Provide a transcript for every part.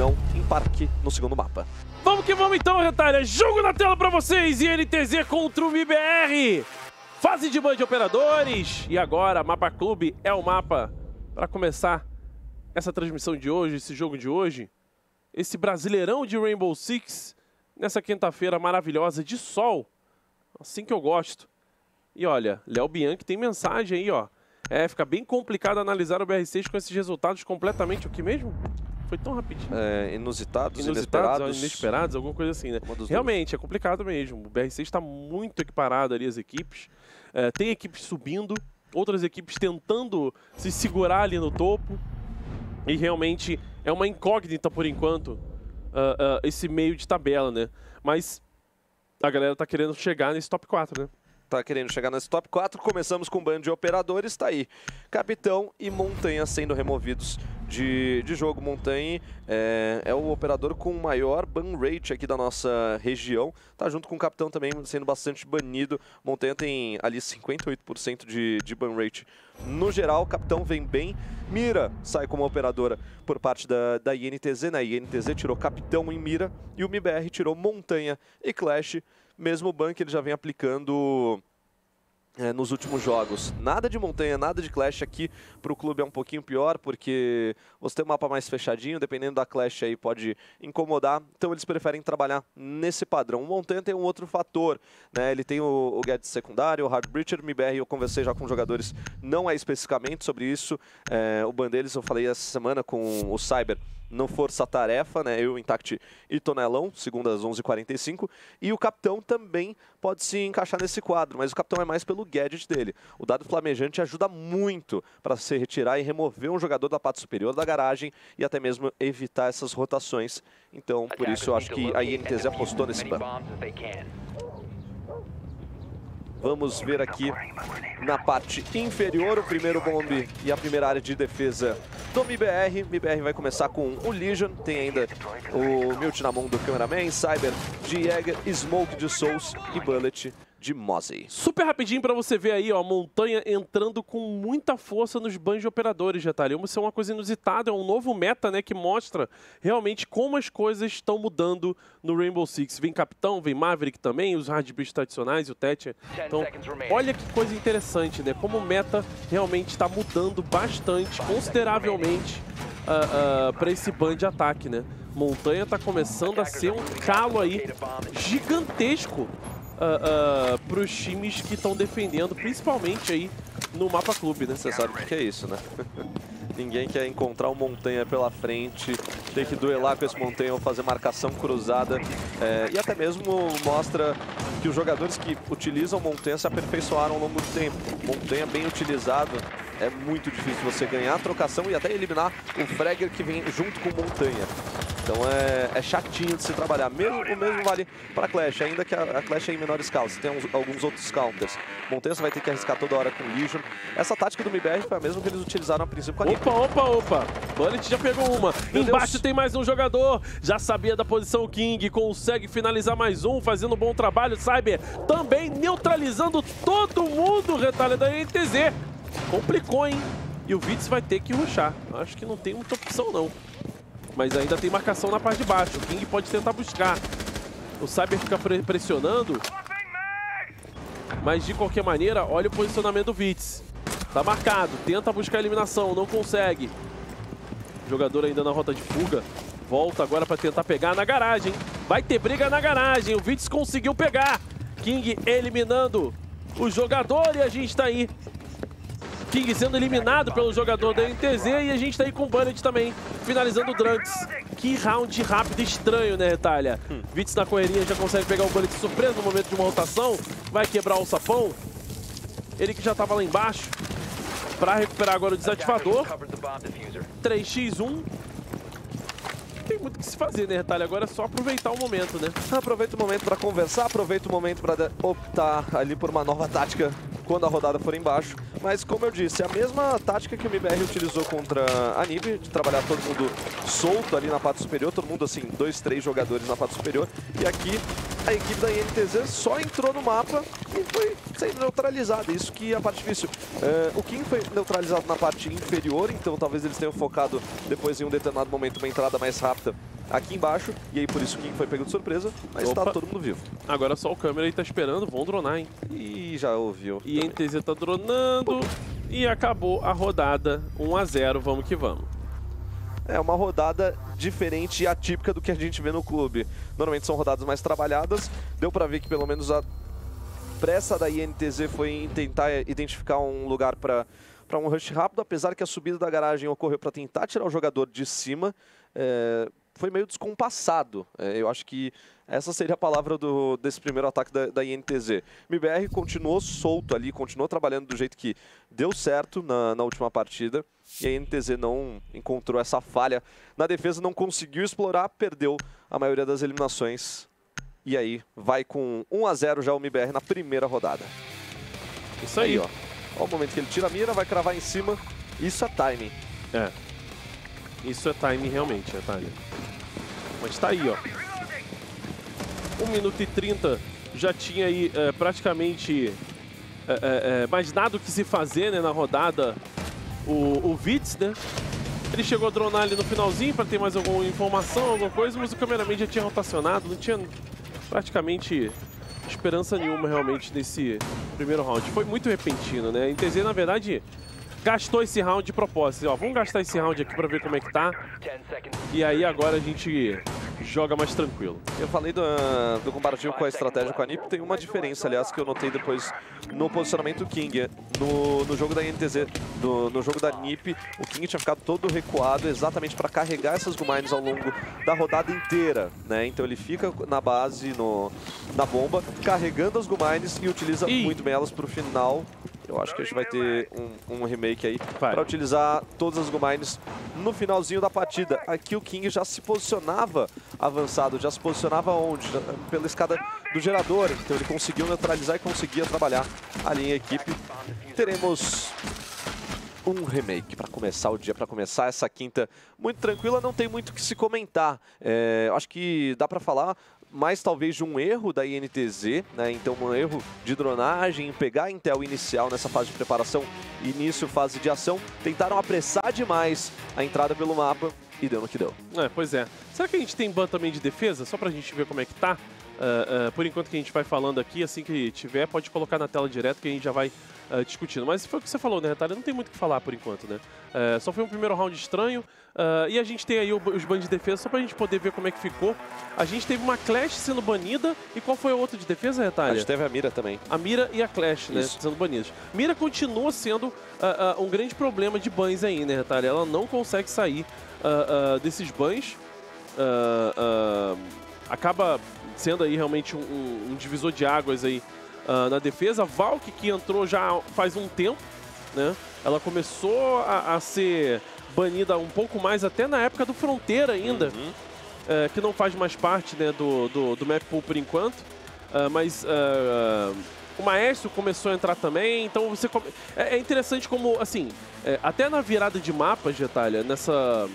não embarque no segundo mapa. Vamos que vamos então, Retalha. Jogo na tela pra vocês. INTZ contra o MIBR. Fase de ban de operadores. E agora, Mapa Clube é o mapa para começar essa transmissão de hoje, esse jogo de hoje. Esse brasileirão de Rainbow Six. Nessa quinta-feira maravilhosa de sol. Assim que eu gosto. E olha, Léo Bianchi tem mensagem aí, ó. É, fica bem complicado analisar o BR6 com esses resultados completamente o que mesmo? Foi tão rapidinho. É, inusitados, Inusitados, inesperados. inesperados, alguma coisa assim, né? Realmente, é complicado mesmo. O BR6 está muito equiparado ali as equipes. É, tem equipes subindo, outras equipes tentando se segurar ali no topo. E realmente é uma incógnita por enquanto ah, ah, esse meio de tabela, né? Mas a galera tá querendo chegar nesse top 4, né? tá querendo chegar nesse top 4. Começamos com o bando de operadores, tá aí. Capitão e Montanha sendo removidos de, de jogo. Montanha é, é o operador com maior ban rate aqui da nossa região. Tá junto com o Capitão também sendo bastante banido. Montanha tem ali 58% de, de ban rate. No geral, Capitão vem bem. Mira sai como operadora por parte da, da INTZ. Na INTZ tirou Capitão em Mira e o MBR tirou Montanha e Clash mesmo ban que ele já vem aplicando é, nos últimos jogos. Nada de montanha, nada de Clash aqui para o clube é um pouquinho pior, porque você tem um mapa mais fechadinho, dependendo da Clash aí pode incomodar, então eles preferem trabalhar nesse padrão. O montanha tem um outro fator, né? ele tem o, o secundário, o Hard Breacher, MBR, eu conversei já com jogadores, não é especificamente sobre isso, é, o ban deles eu falei essa semana com o Cyber, não Força Tarefa, né? Eu, Intact e Tonelão, segundo às 11h45. E o Capitão também pode se encaixar nesse quadro, mas o Capitão é mais pelo gadget dele. O dado flamejante ajuda muito para se retirar e remover um jogador da parte superior da garagem e até mesmo evitar essas rotações. Então, por isso eu acho que a INTZ apostou nesse ban. Vamos ver aqui na parte inferior o primeiro bombe e a primeira área de defesa do MIBR. MIBR vai começar com o Legion, tem ainda o Milt na mão do cameraman, Cyber Jäger, Smoke de Souls e Bullet de Mozzie. Super rapidinho para você ver aí, ó, a montanha entrando com muita força nos bans de operadores, Detalhe. Isso é uma coisa inusitada, é um novo meta, né, que mostra realmente como as coisas estão mudando no Rainbow Six. Vem Capitão, vem Maverick também, os Hardbeats tradicionais e o Thatcher. Então, olha que coisa interessante, né, como o meta realmente está mudando bastante, consideravelmente, uh, uh, para esse ban de ataque, né. Montanha está começando a ser um calo aí gigantesco uh, uh, para os times que estão defendendo, principalmente aí no mapa clube, né? Você sabe o que é isso, né? Ninguém quer encontrar um montanha pela frente, ter que duelar com esse montanha ou fazer marcação cruzada. É, e até mesmo mostra que os jogadores que utilizam montanha se aperfeiçoaram ao longo do tempo. Montanha bem utilizado, é muito difícil você ganhar a trocação e até eliminar o Fragger que vem junto com montanha. Então é, é, chatinho de se trabalhar. Mesmo, o mesmo vale para Clash, ainda que a, a, Clash é em menor escala. Você tem uns, alguns outros counters. Montanha você vai ter que arriscar toda hora com Legion. Essa tática do MBR foi a mesma que eles utilizaram a princípio com a Opa, opa, opa. Bullet já pegou uma. Meu Embaixo Deus. tem mais um jogador. Já sabia da posição King. Consegue finalizar mais um, fazendo um bom trabalho. Cyber também neutralizando todo mundo. Retalha da NTZ. Complicou, hein? E o Vitz vai ter que ruxar. Acho que não tem muita opção, não. Mas ainda tem marcação na parte de baixo. O King pode tentar buscar. O Cyber fica pressionando. Mas de qualquer maneira, olha o posicionamento do Vitz. Tá marcado. Tenta buscar a eliminação. Não consegue. jogador ainda na rota de fuga. Volta agora para tentar pegar na garagem. Vai ter briga na garagem. O Vitz conseguiu pegar. King eliminando o jogador e a gente tá aí King sendo eliminado pelo jogador da NTZ e a gente tá aí com o Bullet também, finalizando o Drunks. Que round rápido e estranho, né, Retalha? Hum. Vitz na correria já consegue pegar o Bullet surpresa no momento de uma rotação, vai quebrar o sapão. Ele que já tava lá embaixo, para recuperar agora o desativador. 3x1, tem muito o que se fazer, né, Retalho? Agora é só aproveitar o momento, né? Aproveita o momento para conversar, aproveita o momento para optar ali por uma nova tática quando a rodada for embaixo. Mas, como eu disse, a mesma tática que o MBR utilizou contra a Nib, de trabalhar todo mundo solto ali na parte superior, todo mundo, assim, dois, três jogadores na parte superior. E aqui, a equipe da INTZ só entrou no mapa e foi sendo neutralizada. Isso que é a parte difícil. Uh, o Kim foi neutralizado na parte inferior, então talvez eles tenham focado depois em um determinado momento uma entrada mais rápida aqui embaixo. E aí por isso King foi pego de surpresa, mas tá Opa. tá todo mundo vivo. Agora só o câmera aí tá esperando, vão dronar, hein? E já ouviu. E NTZ tá dronando. E acabou a rodada 1 a 0 vamos que vamos. É uma rodada diferente e atípica do que a gente vê no clube. Normalmente são rodadas mais trabalhadas. Deu para ver que pelo menos a pressa da INTZ foi em tentar identificar um lugar para para um rush rápido, apesar que a subida da garagem ocorreu para tentar tirar o jogador de cima. É, foi meio descompassado. É, eu acho que essa seria a palavra do, desse primeiro ataque da, da INTZ. MBR continuou solto ali, continuou trabalhando do jeito que deu certo na, na última partida. E a INTZ não encontrou essa falha na defesa, não conseguiu explorar, perdeu a maioria das eliminações. E aí vai com 1 a 0 já o MBR na primeira rodada. Isso aí, aí ó. Olha o momento que ele tira a mira, vai cravar em cima. Isso é timing. É. Isso é timing realmente, é timing. Mas tá aí, ó. 1 minuto e 30 já tinha aí é, praticamente é, é, é, mais nada o que se fazer né, na rodada. O, o Vitz, né? Ele chegou a dronar ali no finalzinho para ter mais alguma informação, alguma coisa, mas o cameraman já tinha rotacionado, não tinha praticamente esperança nenhuma realmente nesse primeiro round. Foi muito repentino, né? A NTZ, na verdade, gastou esse round de propósito. Ó, vamos gastar esse round aqui para ver como é que tá. E aí agora a gente joga mais tranquilo. Eu falei do, do comparativo com a estratégia com a NiP, tem uma diferença, aliás, que eu notei depois no posicionamento King. No, no jogo da INTZ, no, no jogo da NiP, o King tinha ficado todo recuado exatamente para carregar essas Gumines ao longo da rodada inteira, né? Então ele fica na base, no, na bomba, carregando as Gumines e utiliza muito bem elas para o final eu acho que a gente vai ter um, um remake aí para utilizar todas as Gumines no finalzinho da partida. Aqui o King já se posicionava avançado, já se posicionava onde? Pela escada do gerador. Então ele conseguiu neutralizar e conseguia trabalhar ali em equipe. Teremos um remake para começar o dia, para começar essa quinta muito tranquila, não tem muito o que se comentar. É, acho que dá para falar mais talvez de um erro da INTZ, né? então um erro de dronagem, em pegar a Intel inicial nessa fase de preparação, início, fase de ação, tentaram apressar demais a entrada pelo mapa e deu no que deu. É, pois é. Será que a gente tem ban também de defesa, só pra gente ver como é que tá? Uh, uh, por enquanto que a gente vai falando aqui, assim que tiver, pode colocar na tela direto que a gente já vai uh, discutindo. Mas foi o que você falou, né, Retalha? Não tem muito o que falar por enquanto, né? só foi um primeiro round estranho. E a gente tem aí os bans de defesa, só pra gente poder ver como é que ficou. A gente teve uma Clash sendo banida. E qual foi a outra de defesa, Retalha? A gente teve a Mira também. A Mira e a Clash, né? Isso. Sendo banidas. Mira continua sendo um grande problema de bans aí, né, Retalha? Ela não consegue sair desses bans. acaba sendo aí realmente um, um divisor de águas aí uh, na defesa. Valk, que entrou já faz um tempo, né? Ela começou a, a, ser banida um pouco mais até na época do Fronteira ainda, uhum. uh, que não faz mais parte né, do, do, do map pool por enquanto. Uh, mas uh, o Maestro começou a entrar também, então você come... é, é, interessante como, assim, é, até na virada de mapas, Getalha, nessa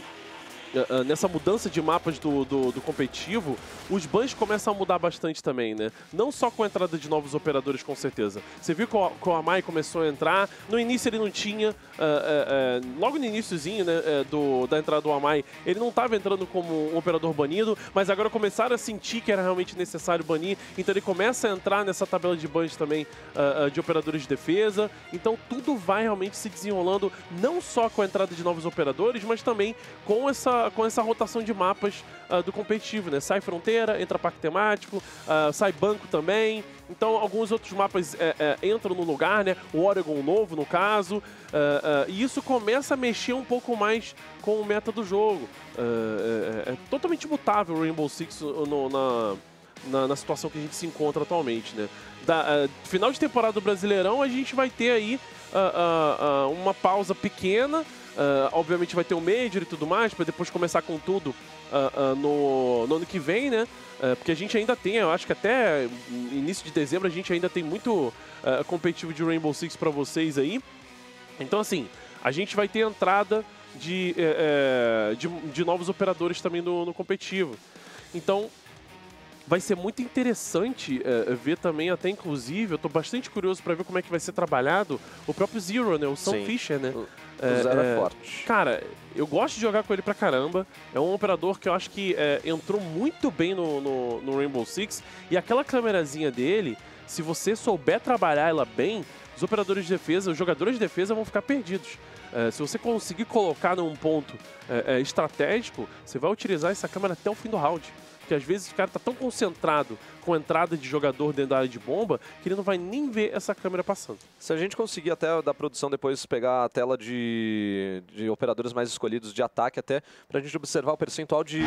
nessa mudança de mapas do, do, do, competitivo, os bans começam a mudar bastante também, né? Não só com a entrada de novos operadores, com certeza. Você viu que o, que o Amai começou a entrar, no início ele não tinha, uh, uh, uh, logo no iníciozinho né, do, da entrada do Amai, ele não estava entrando como um operador banido, mas agora começaram a sentir que era realmente necessário banir, então ele começa a entrar nessa tabela de bans também de operadores de defesa, então tudo vai realmente se desenrolando, não só com a entrada de novos operadores, mas também com essa com essa rotação de mapas uh, do competitivo, né? Sai fronteira, entra parque temático, uh, sai banco também. Então, alguns outros mapas é, é, entram no lugar, né? O Oregon novo, no caso. Uh, e isso começa a mexer um pouco mais com o meta do jogo. É, é, totalmente mutável o Rainbow Six no, na, na, na, situação que a gente se encontra atualmente, né? Da, final de temporada do Brasileirão, a gente vai ter aí uma pausa pequena, Uh, obviamente vai ter o Major e tudo mais, para depois começar com tudo uh, uh, no, no, ano que vem, né? porque a gente ainda tem, eu acho que até início de dezembro a gente ainda tem muito competitivo de Rainbow Six para vocês aí. Então, assim, a gente vai ter entrada de, eh, eh, de, de, novos operadores também no, no competitivo. Então, vai ser muito interessante uh, ver também, até inclusive, eu tô bastante curioso para ver como é que vai ser trabalhado o próprio Zero, né? O Sam Sim. Fisher, né? O, é, Zero é, é, forte. Cara, eu gosto de jogar com ele pra caramba. É um operador que eu acho que é, entrou muito bem no, no, no Rainbow Six. E aquela câmerazinha dele, se você souber trabalhar ela bem, os operadores de defesa, os jogadores de defesa vão ficar perdidos. É, se você conseguir colocar num ponto é, é, estratégico, você vai utilizar essa câmera até o fim do round. Porque às vezes o cara tá tão concentrado com entrada de jogador dentro da área de bomba que ele não vai nem ver essa câmera passando. Se a gente conseguir até da produção depois pegar a tela de, de operadores mais escolhidos de ataque até, pra gente observar o percentual de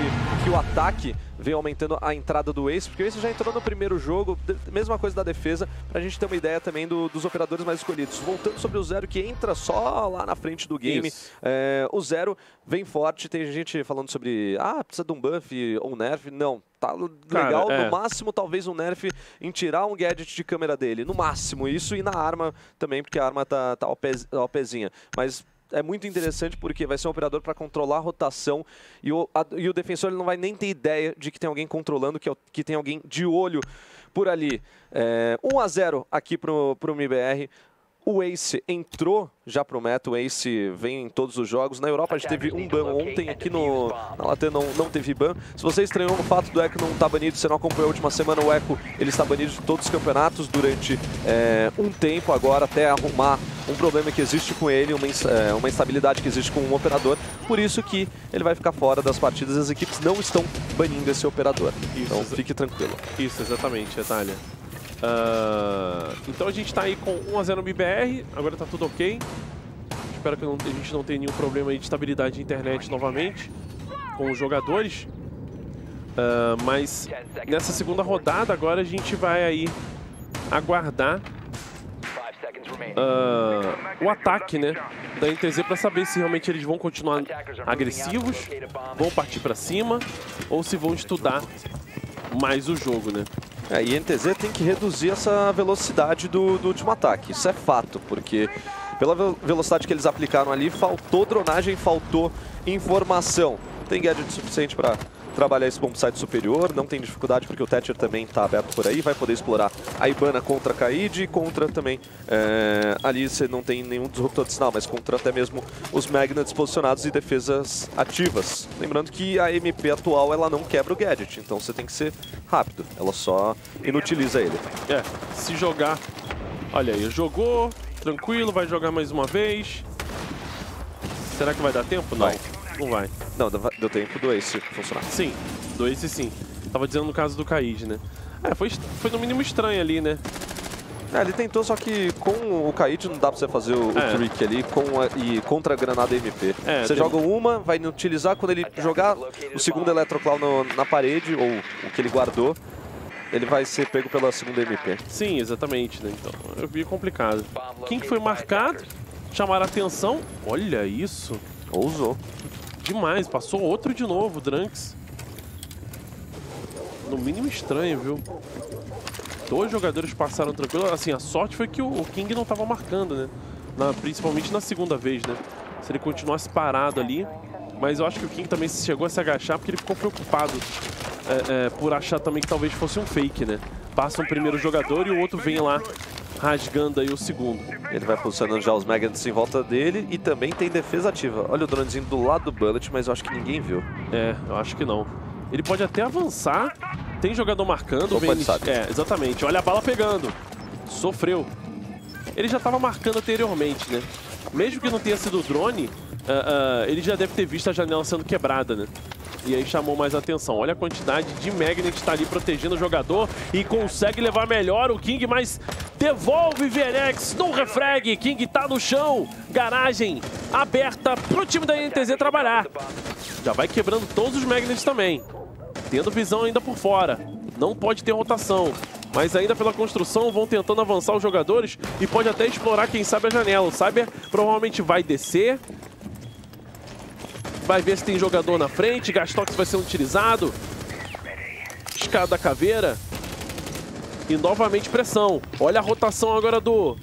que o ataque vem aumentando a entrada do Ace, porque o Ace já entrou no primeiro jogo, mesma coisa da defesa, pra gente ter uma ideia também do, dos operadores mais escolhidos. Voltando sobre o Zero, que entra só lá na frente do game, é, o Zero vem forte, tem gente falando sobre, ah, precisa de um buff ou nerf, não, tá legal, Cara, é. no máximo talvez um nerf em tirar um gadget de câmera dele, no máximo isso e na arma também, porque a arma tá, tá ao pezinha, mas é muito interessante porque vai ser um operador para controlar a rotação e o, a, e o defensor ele não vai nem ter ideia de que tem alguém controlando, que, é que tem alguém de olho por ali. É, 1 a 0 aqui pro, pro MBR. O Ace entrou já pro meta, o Ace vem em todos os jogos. Na Europa a gente teve um ban ontem, aqui no, na Latam não, não teve ban. Se você estranhou no fato do Echo não estar tá banido, você não acompanhou a última semana, o Echo ele está banido de todos os campeonatos durante é, um tempo agora, até arrumar um problema que existe com ele, uma, é, uma instabilidade que existe com um operador. Por isso que ele vai ficar fora das partidas, as equipes não estão banindo esse operador. Isso, então fique tranquilo. Isso, exatamente, Natália. Uh, então a gente está aí com 1x0 no BBR, agora está tudo ok. Espero que não, a gente não tenha nenhum problema de estabilidade de internet novamente com os jogadores. Uh, mas nessa segunda rodada agora a gente vai aí aguardar uh, o ataque né, da NTZ para saber se realmente eles vão continuar agressivos, vão partir para cima ou se vão estudar mais o jogo, né? É, e NTZ tem que reduzir essa velocidade do, do último ataque, isso é fato, porque pela velocidade que eles aplicaram ali, faltou dronagem, faltou informação. Tem gadget suficiente para trabalhar esse bomb site superior, não tem dificuldade porque o Thatcher também está aberto por aí, vai poder explorar a Ibana contra a Kaid e contra também, é, ali você não tem nenhum disruptor de sinal, mas contra até mesmo os Magnets posicionados e defesas ativas. Lembrando que a MP atual ela não quebra o gadget, então você tem que ser rápido, ela só inutiliza ele. É, se jogar, olha aí, jogou, tranquilo, vai jogar mais uma vez. Será que vai dar tempo? Não. Vai. Não vai. Não, deu tempo do Ace funcionar. Sim, do Ace sim. Tava dizendo no caso do Kaid, né? É, foi, foi no mínimo estranho ali, né? É, ele tentou, só que com o Kaid não dá pra você fazer o, é. o trick ali com a, e contra a granada MP. É, você tem... joga uma, vai utilizar, quando ele jogar o segundo Electroclaw no, na parede, ou o que ele guardou, ele vai ser pego pela segunda MP. Sim, exatamente, né? Então, eu vi complicado. Quem que foi marcado? Chamar a atenção. Olha isso. Ousou demais. Passou outro de novo, Drunks. No mínimo estranho, viu? Dois jogadores passaram tranquilo. Assim, a sorte foi que o King não estava marcando, né? Na, principalmente na segunda vez, né? Se ele continuasse parado ali. Mas eu acho que o King também chegou a se agachar porque ele ficou preocupado é, é, por achar também que talvez fosse um fake, né? Passa um primeiro jogador e o outro vem lá rasgando aí o segundo. Ele vai posicionando já os Magnets em volta dele e também tem defesa ativa. Olha o dronezinho do lado do Bullet, mas eu acho que ninguém viu. É, eu acho que não. Ele pode até avançar. Tem jogador marcando. Vem... É, exatamente. Olha a bala pegando. Sofreu. Ele já estava marcando anteriormente, né? Mesmo que não tenha sido o drone, uh, uh, ele já deve ter visto a janela sendo quebrada, né? E aí chamou mais atenção. Olha a quantidade de Magnet que está ali protegendo o jogador e consegue levar melhor o King, mas devolve Verex no refrag. King está no chão. Garagem aberta para o time da NTZ trabalhar. Já vai quebrando todos os Magnets também. Tendo visão ainda por fora. Não pode ter rotação. Mas ainda pela construção vão tentando avançar os jogadores e pode até explorar, quem sabe, a janela. O Cyber provavelmente vai descer, Vai ver se tem jogador na frente. Gastox vai ser utilizado. Escada da caveira. E novamente pressão. Olha a rotação agora do...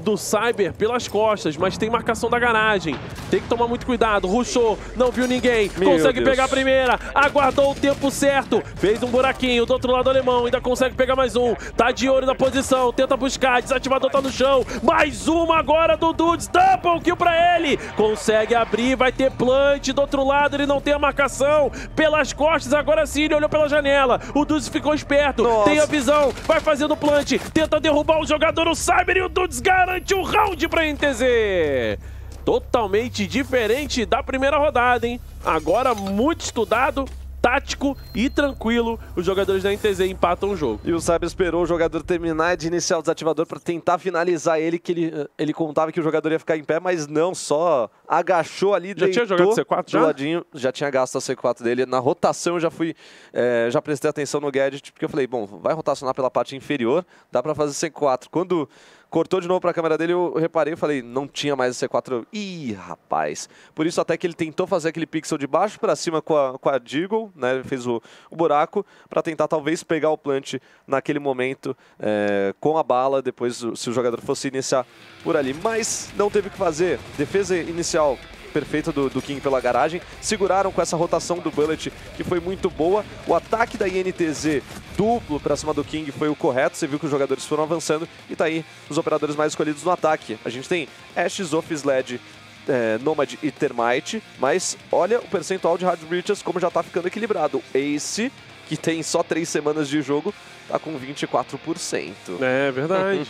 Do Cyber pelas costas, mas tem marcação da garagem. Tem que tomar muito cuidado. Ruxou, não viu ninguém. Meu consegue Deus. pegar a primeira. Aguardou o tempo certo. Fez um buraquinho do outro lado do alemão. Ainda consegue pegar mais um. Tá de olho na posição. Tenta buscar. Desativador tá no chão. Mais uma agora do Dudes. Double kill pra ele. Consegue abrir. Vai ter plant do outro lado. Ele não tem a marcação. Pelas costas. Agora sim ele olhou pela janela. O Dudes ficou esperto. Nossa. Tem a visão. Vai fazendo plant. Tenta derrubar o jogador. O Cyber e o Dudes garante o round pra NTZ totalmente diferente da primeira rodada, hein? Agora muito estudado, tático e tranquilo, os jogadores da NTZ empatam o jogo. E o Cyber esperou o jogador terminar de iniciar o desativador para tentar finalizar ele, que ele, ele contava que o jogador ia ficar em pé, mas não, só agachou ali, Já tinha jogado C4 já? Ladinho, já tinha gasto a C4 dele. Na rotação eu já fui, é, já prestei atenção no gadget, porque eu falei, bom, vai rotacionar pela parte inferior, dá para fazer C4. Quando cortou de novo para a câmera dele, eu reparei, falei, não tinha mais o C4. Ih, rapaz. Por isso até que ele tentou fazer aquele pixel de baixo para cima com a, com a Deagle, né? Ele fez o, o buraco para tentar talvez pegar o plant naquele momento é, com a bala, depois se o jogador fosse iniciar por ali. Mas não teve o que fazer. Defesa inicial perfeita do, do, King pela garagem. Seguraram com essa rotação do Bullet, que foi muito boa. O ataque da INTZ duplo para cima do King foi o correto. Você viu que os jogadores foram avançando. E tá aí os operadores mais escolhidos no ataque. A gente tem Ashes, Off, Sled, é, Nomad e Termite. Mas olha o percentual de Hard Breaches como já tá ficando equilibrado. Ace, que tem só três semanas de jogo, tá com 24%. É verdade.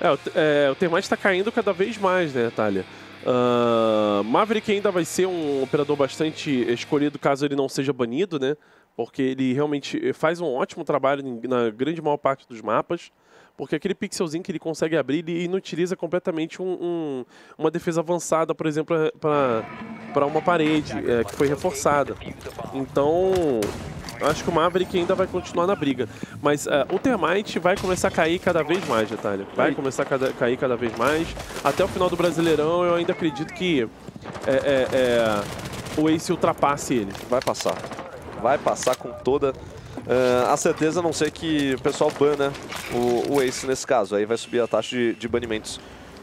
é, o, é, o Termite tá caindo cada vez mais, né, Thalia? Uh, Maverick ainda vai ser um operador bastante escolhido caso ele não seja banido, né? Porque ele realmente faz um ótimo trabalho na grande maior parte dos mapas. Porque aquele pixelzinho que ele consegue abrir, ele inutiliza completamente um, um, uma defesa avançada, por exemplo, para uma parede é, que foi reforçada. Então, acho que o Maverick ainda vai continuar na briga. Mas uh, o Termite vai começar a cair cada vez mais, Natália. Vai começar a cada, cair cada vez mais. Até o final do Brasileirão, eu ainda acredito que é, é, é, o Ace ultrapasse ele. Vai passar. Vai passar com toda uh, a certeza, a não ser que o pessoal bana o, o Ace nesse caso. Aí vai subir a taxa de, de banimentos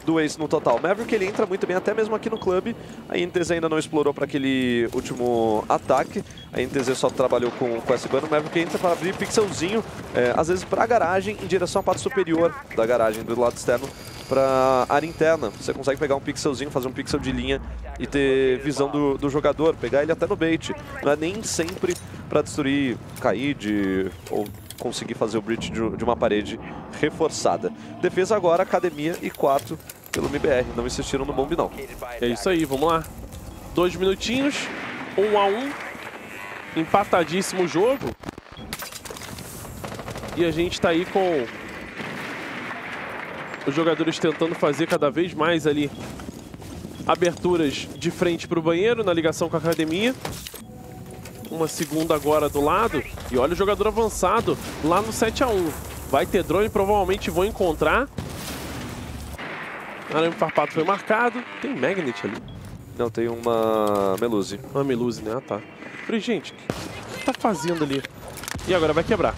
do Ace no total. Maverick ele entra muito bem, até mesmo aqui no clube. A INTZ ainda não explorou para aquele último ataque. A INTZ só trabalhou com, com esse bano. O Maverick entra para abrir pixelzinho, é, às vezes para a garagem, em direção à parte superior da garagem, do lado externo, para área interna. Você consegue pegar um pixelzinho, fazer um pixel de linha e ter visão do, do jogador, pegar ele até no bait. Não é nem sempre para destruir, cair de, ou conseguir fazer o breach de, uma parede reforçada. Defesa agora, academia e 4 pelo MBR. Não insistiram no bomb, não. É isso aí, vamos lá. Dois minutinhos, um a um. Empatadíssimo o jogo. E a gente está aí com os jogadores tentando fazer cada vez mais ali aberturas de frente para o banheiro na ligação com a academia. Uma segunda agora do lado. E olha o jogador avançado lá no 7 a 1 Vai ter drone, provavelmente vão encontrar. Arame farpado foi marcado. Tem Magnet ali. Não, tem uma Melusi. Uma Melusi, né? Ah, tá. Falei, gente, o que tá fazendo ali? E agora vai quebrar.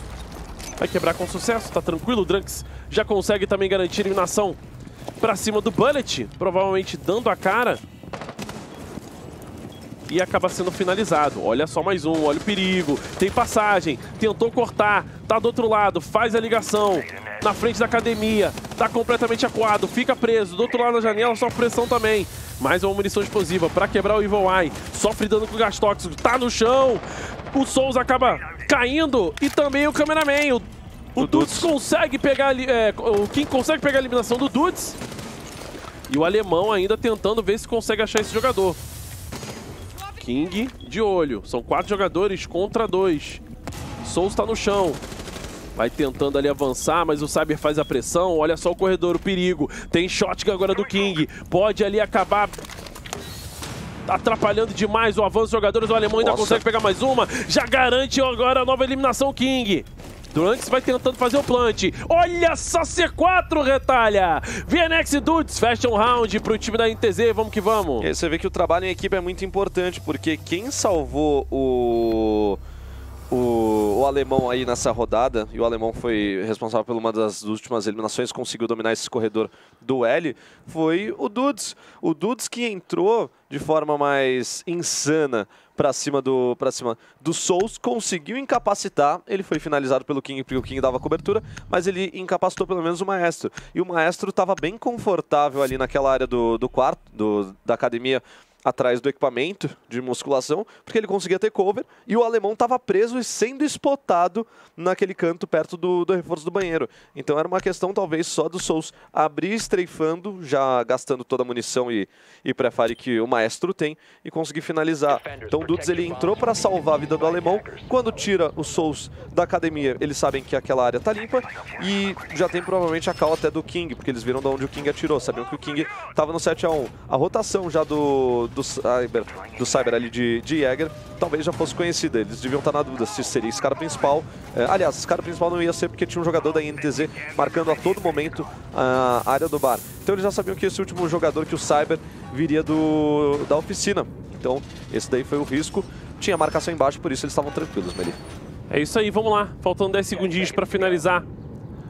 Vai quebrar com sucesso, tá tranquilo. O Drunks já consegue também garantir eliminação pra cima do Bullet. Provavelmente dando a cara. E acaba sendo finalizado. Olha só mais um, olha o perigo. Tem passagem, tentou cortar, tá do outro lado, faz a ligação na frente da academia. Tá completamente acuado, fica preso. Do outro lado da janela, sofre pressão também. Mais uma munição explosiva para quebrar o Evil Eye. Sofre dano com o gás tóxico, tá no chão. O Souls acaba caindo e também o cameraman. O, o, o Dudes consegue pegar... É, o King consegue pegar a eliminação do Dudes. E o alemão ainda tentando ver se consegue achar esse jogador. King de olho. São quatro jogadores contra dois. Souls está no chão. Vai tentando ali avançar, mas o Cyber faz a pressão. Olha só o corredor, o perigo. Tem shotgun agora do King. Pode ali acabar atrapalhando demais o avanço dos jogadores. O alemão ainda Nossa. consegue pegar mais uma. Já garante agora a nova eliminação King. Durantes vai tentando fazer o plant. Olha só C4, retalha! VNX Dudes fecha um round pro time da NTZ. Vamos que vamos. E aí você vê que o trabalho em equipe é muito importante, porque quem salvou o o, o alemão aí nessa rodada, e o alemão foi responsável por uma das últimas eliminações, conseguiu dominar esse corredor do L, foi o Dudes. O Dudes que entrou de forma mais insana para cima do para cima do Souls, conseguiu incapacitar, ele foi finalizado pelo King, porque o King dava cobertura, mas ele incapacitou pelo menos o Maestro. E o Maestro estava bem confortável ali naquela área do, do quarto, do, da academia, atrás do equipamento de musculação, porque ele conseguia ter cover, e o alemão estava preso e sendo spotado naquele canto perto do, do, reforço do banheiro. Então era uma questão talvez só do Souls abrir estreifando, já gastando toda a munição e, e prefire que o maestro tem, e conseguir finalizar. Então o Dudes ele entrou para salvar a vida do alemão, quando tira o Souls da academia, eles sabem que aquela área está limpa, e já tem provavelmente a call até do King, porque eles viram de onde o King atirou, sabiam que o King estava no 7 a 1 A rotação já do, do Cyber, do Cyber ali de, de Jäger, talvez já fosse conhecida. Eles deviam estar na dúvida se seria esse cara principal. É, aliás, esse cara principal não ia ser porque tinha um jogador da INTZ marcando a todo momento a área do bar. Então eles já sabiam que esse último jogador, que o Cyber, viria do, da oficina. Então esse daí foi o risco. Tinha marcação embaixo, por isso eles estavam tranquilos, Meli. É isso aí, vamos lá. Faltando 10 segundinhos para finalizar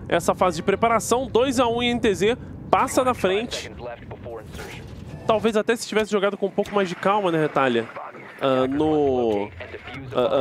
essa fase de preparação. 2 a 1 em NTZ, passa na frente talvez até se tivesse jogado com um pouco mais de calma, né, Retalha? Uh, no, uh,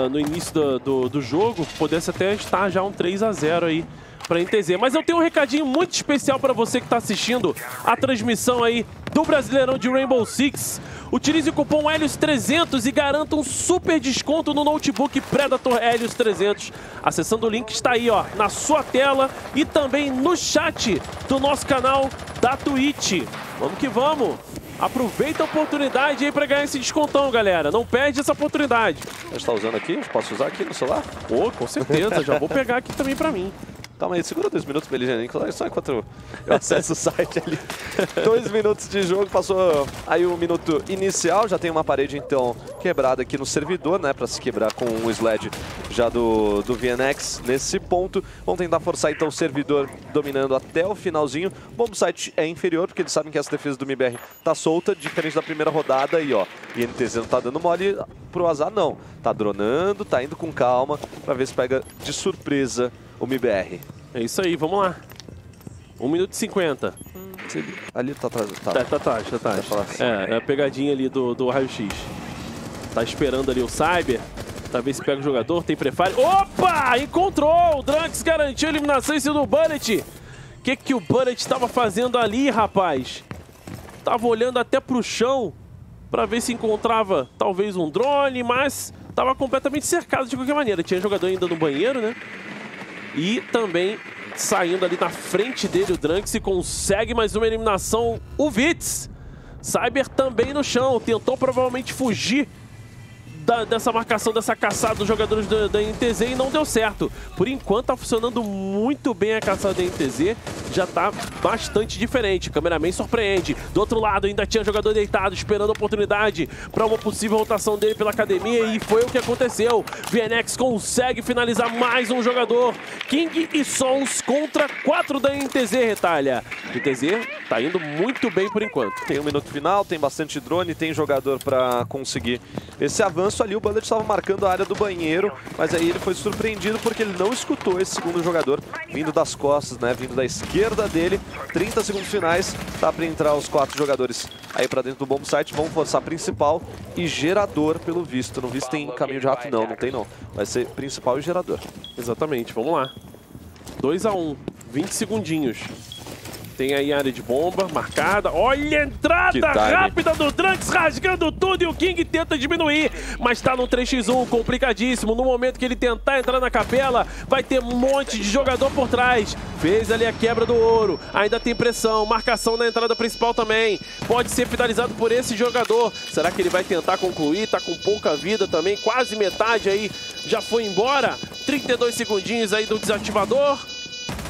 uh, no início do, do, do, jogo, pudesse até estar já um 3 a 0 aí para NTZ. Mas eu tenho um recadinho muito especial para você que está assistindo a transmissão aí do Brasileirão de Rainbow Six. Utilize o cupom Helios300 e garanta um super desconto no notebook Predator Helios 300. Acessando o link está aí ó, na sua tela e também no chat do nosso canal da Twitch. Vamos que vamos! Aproveita a oportunidade aí para ganhar esse descontão, galera. Não perde essa oportunidade. A gente tá usando aqui? Posso usar aqui no celular? Pô, com certeza. Já vou pegar aqui também para mim. Calma aí, segura dois minutos pra ele, só enquanto eu acesso o site ali. dois minutos de jogo, passou aí o minuto inicial, já tem uma parede então quebrada aqui no servidor, né, pra se quebrar com o sled já do, do VNX nesse ponto. Vamos tentar forçar então o servidor dominando até o finalzinho. Bom, o site é inferior, porque eles sabem que essa defesa do MBR tá solta, diferente da primeira rodada e ó, INTZ não tá dando mole pro azar não. Tá dronando, tá indo com calma pra ver se pega de surpresa o MIBR. É isso aí, vamos lá. 1 minuto e 50. Hum, ali tá atrás. Tá, tá, tá atrás, tá atrás. Assim. É, é a pegadinha ali do, do raio-x. Tá esperando ali o Cyber. Se pega o jogador, tem prefire. Opa! Encontrou! O Drunks garantiu a eliminação em cima do Bullet. O que, que o Bullet estava fazendo ali, rapaz? Tava olhando até pro chão para ver se encontrava talvez um drone, mas estava completamente cercado de qualquer maneira. Tinha jogador ainda no banheiro, né? E também saindo ali na frente dele o Drunks e consegue mais uma eliminação. O Vitz. Cyber também no chão, tentou provavelmente fugir da, dessa marcação, dessa caçada dos jogadores da, da NTZ e não deu certo. Por enquanto tá funcionando muito bem a caçada da NTZ, já tá bastante diferente. Cameraman surpreende. Do outro lado ainda tinha jogador deitado, esperando a oportunidade para uma possível rotação dele pela academia e foi o que aconteceu. VNX consegue finalizar mais um jogador. King e Sons contra quatro da NTZ, retalha. NTZ tá indo muito bem por enquanto. Tem um minuto final, tem bastante drone, tem jogador para conseguir esse avanço ali, o Bullet estava marcando a área do banheiro, mas aí ele foi surpreendido porque ele não escutou esse segundo jogador vindo das costas, né? Vindo da esquerda dele. 30 segundos finais, tá para entrar os quatro jogadores aí para dentro do bomb site. Vão forçar principal e gerador pelo visto. Não visto tem caminho de rato não, não tem não. Vai ser principal e gerador. Exatamente, vamos lá. 2 a 1 um, 20 segundinhos. Tem aí área de bomba marcada. Olha a entrada rápida do Trunks rasgando tudo e o King tenta diminuir. Mas tá no 3x1, complicadíssimo. No momento que ele tentar entrar na capela, vai ter um monte de jogador por trás. Fez ali a quebra do ouro. Ainda tem pressão, marcação na entrada principal também. Pode ser finalizado por esse jogador. Será que ele vai tentar concluir? Tá com pouca vida também, quase metade aí já foi embora. 32 segundinhos aí do desativador.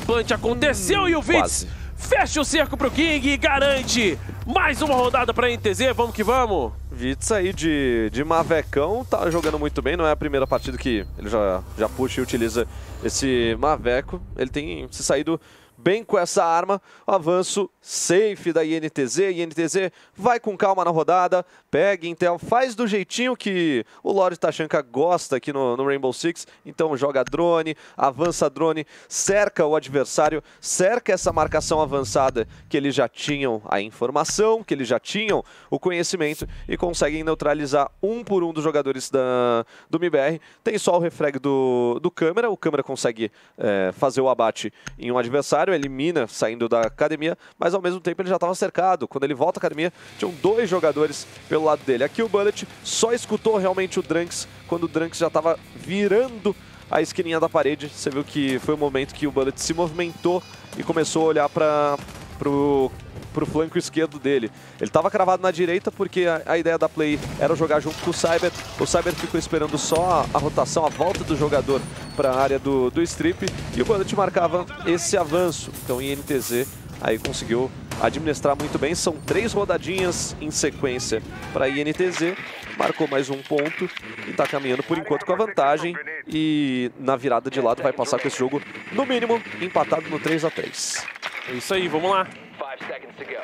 Plant aconteceu hum, e o Vitz fecha o cerco pro King e garante mais uma rodada pra NTZ. Vamos que vamos! Vitz aí de, de Mavecão tá jogando muito bem, não é a primeira partida que ele já, já puxa e utiliza esse Maveco. Ele tem se saído bem com essa arma. O avanço safe da INTZ. INTZ vai com calma na rodada, pega Intel, faz do jeitinho que o Lord Tachanka gosta aqui no, no, Rainbow Six. Então joga drone, avança drone, cerca o adversário, cerca essa marcação avançada que eles já tinham a informação, que eles já tinham o conhecimento e conseguem neutralizar um por um dos jogadores da, do MIBR. Tem só o refrag do, do câmera, o câmera consegue é, fazer o abate em um adversário, elimina saindo da academia, mas ao mesmo tempo ele já estava cercado. Quando ele volta à academia, tinham dois jogadores pelo lado dele. Aqui o Bullet só escutou realmente o Drunks quando o Drunks já estava virando a esquininha da parede. Você viu que foi o momento que o Bullet se movimentou e começou a olhar para pro, pro flanco esquerdo dele. Ele estava cravado na direita porque a, a, ideia da play era jogar junto com o Cyber. O Cyber ficou esperando só a, a rotação, a volta do jogador para a área do, do strip e o Bullet marcava esse avanço. Então, INTZ aí conseguiu administrar muito bem. São três rodadinhas em sequência para a INTZ. Marcou mais um ponto e está caminhando por enquanto com a vantagem. E na virada de lado vai passar com esse jogo, no mínimo, empatado no 3 a 3 É isso aí, vamos lá.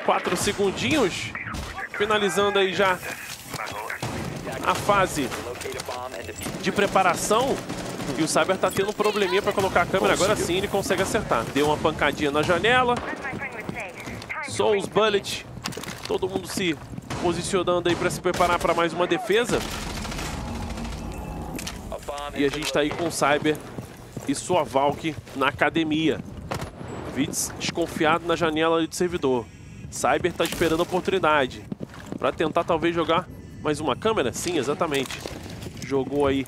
Quatro segundinhos. Finalizando aí já a fase de preparação. E o Cyber tá tendo um probleminha para colocar a câmera. Agora sim ele consegue acertar. Deu uma pancadinha na janela. Souls, Bullet, todo mundo se posicionando aí para se preparar para mais uma defesa. E a gente está aí com o Cyber e sua Valk na academia. Vitz desconfiado na janela de servidor. Cyber está esperando a oportunidade para tentar talvez jogar mais uma câmera. Sim, exatamente. Jogou aí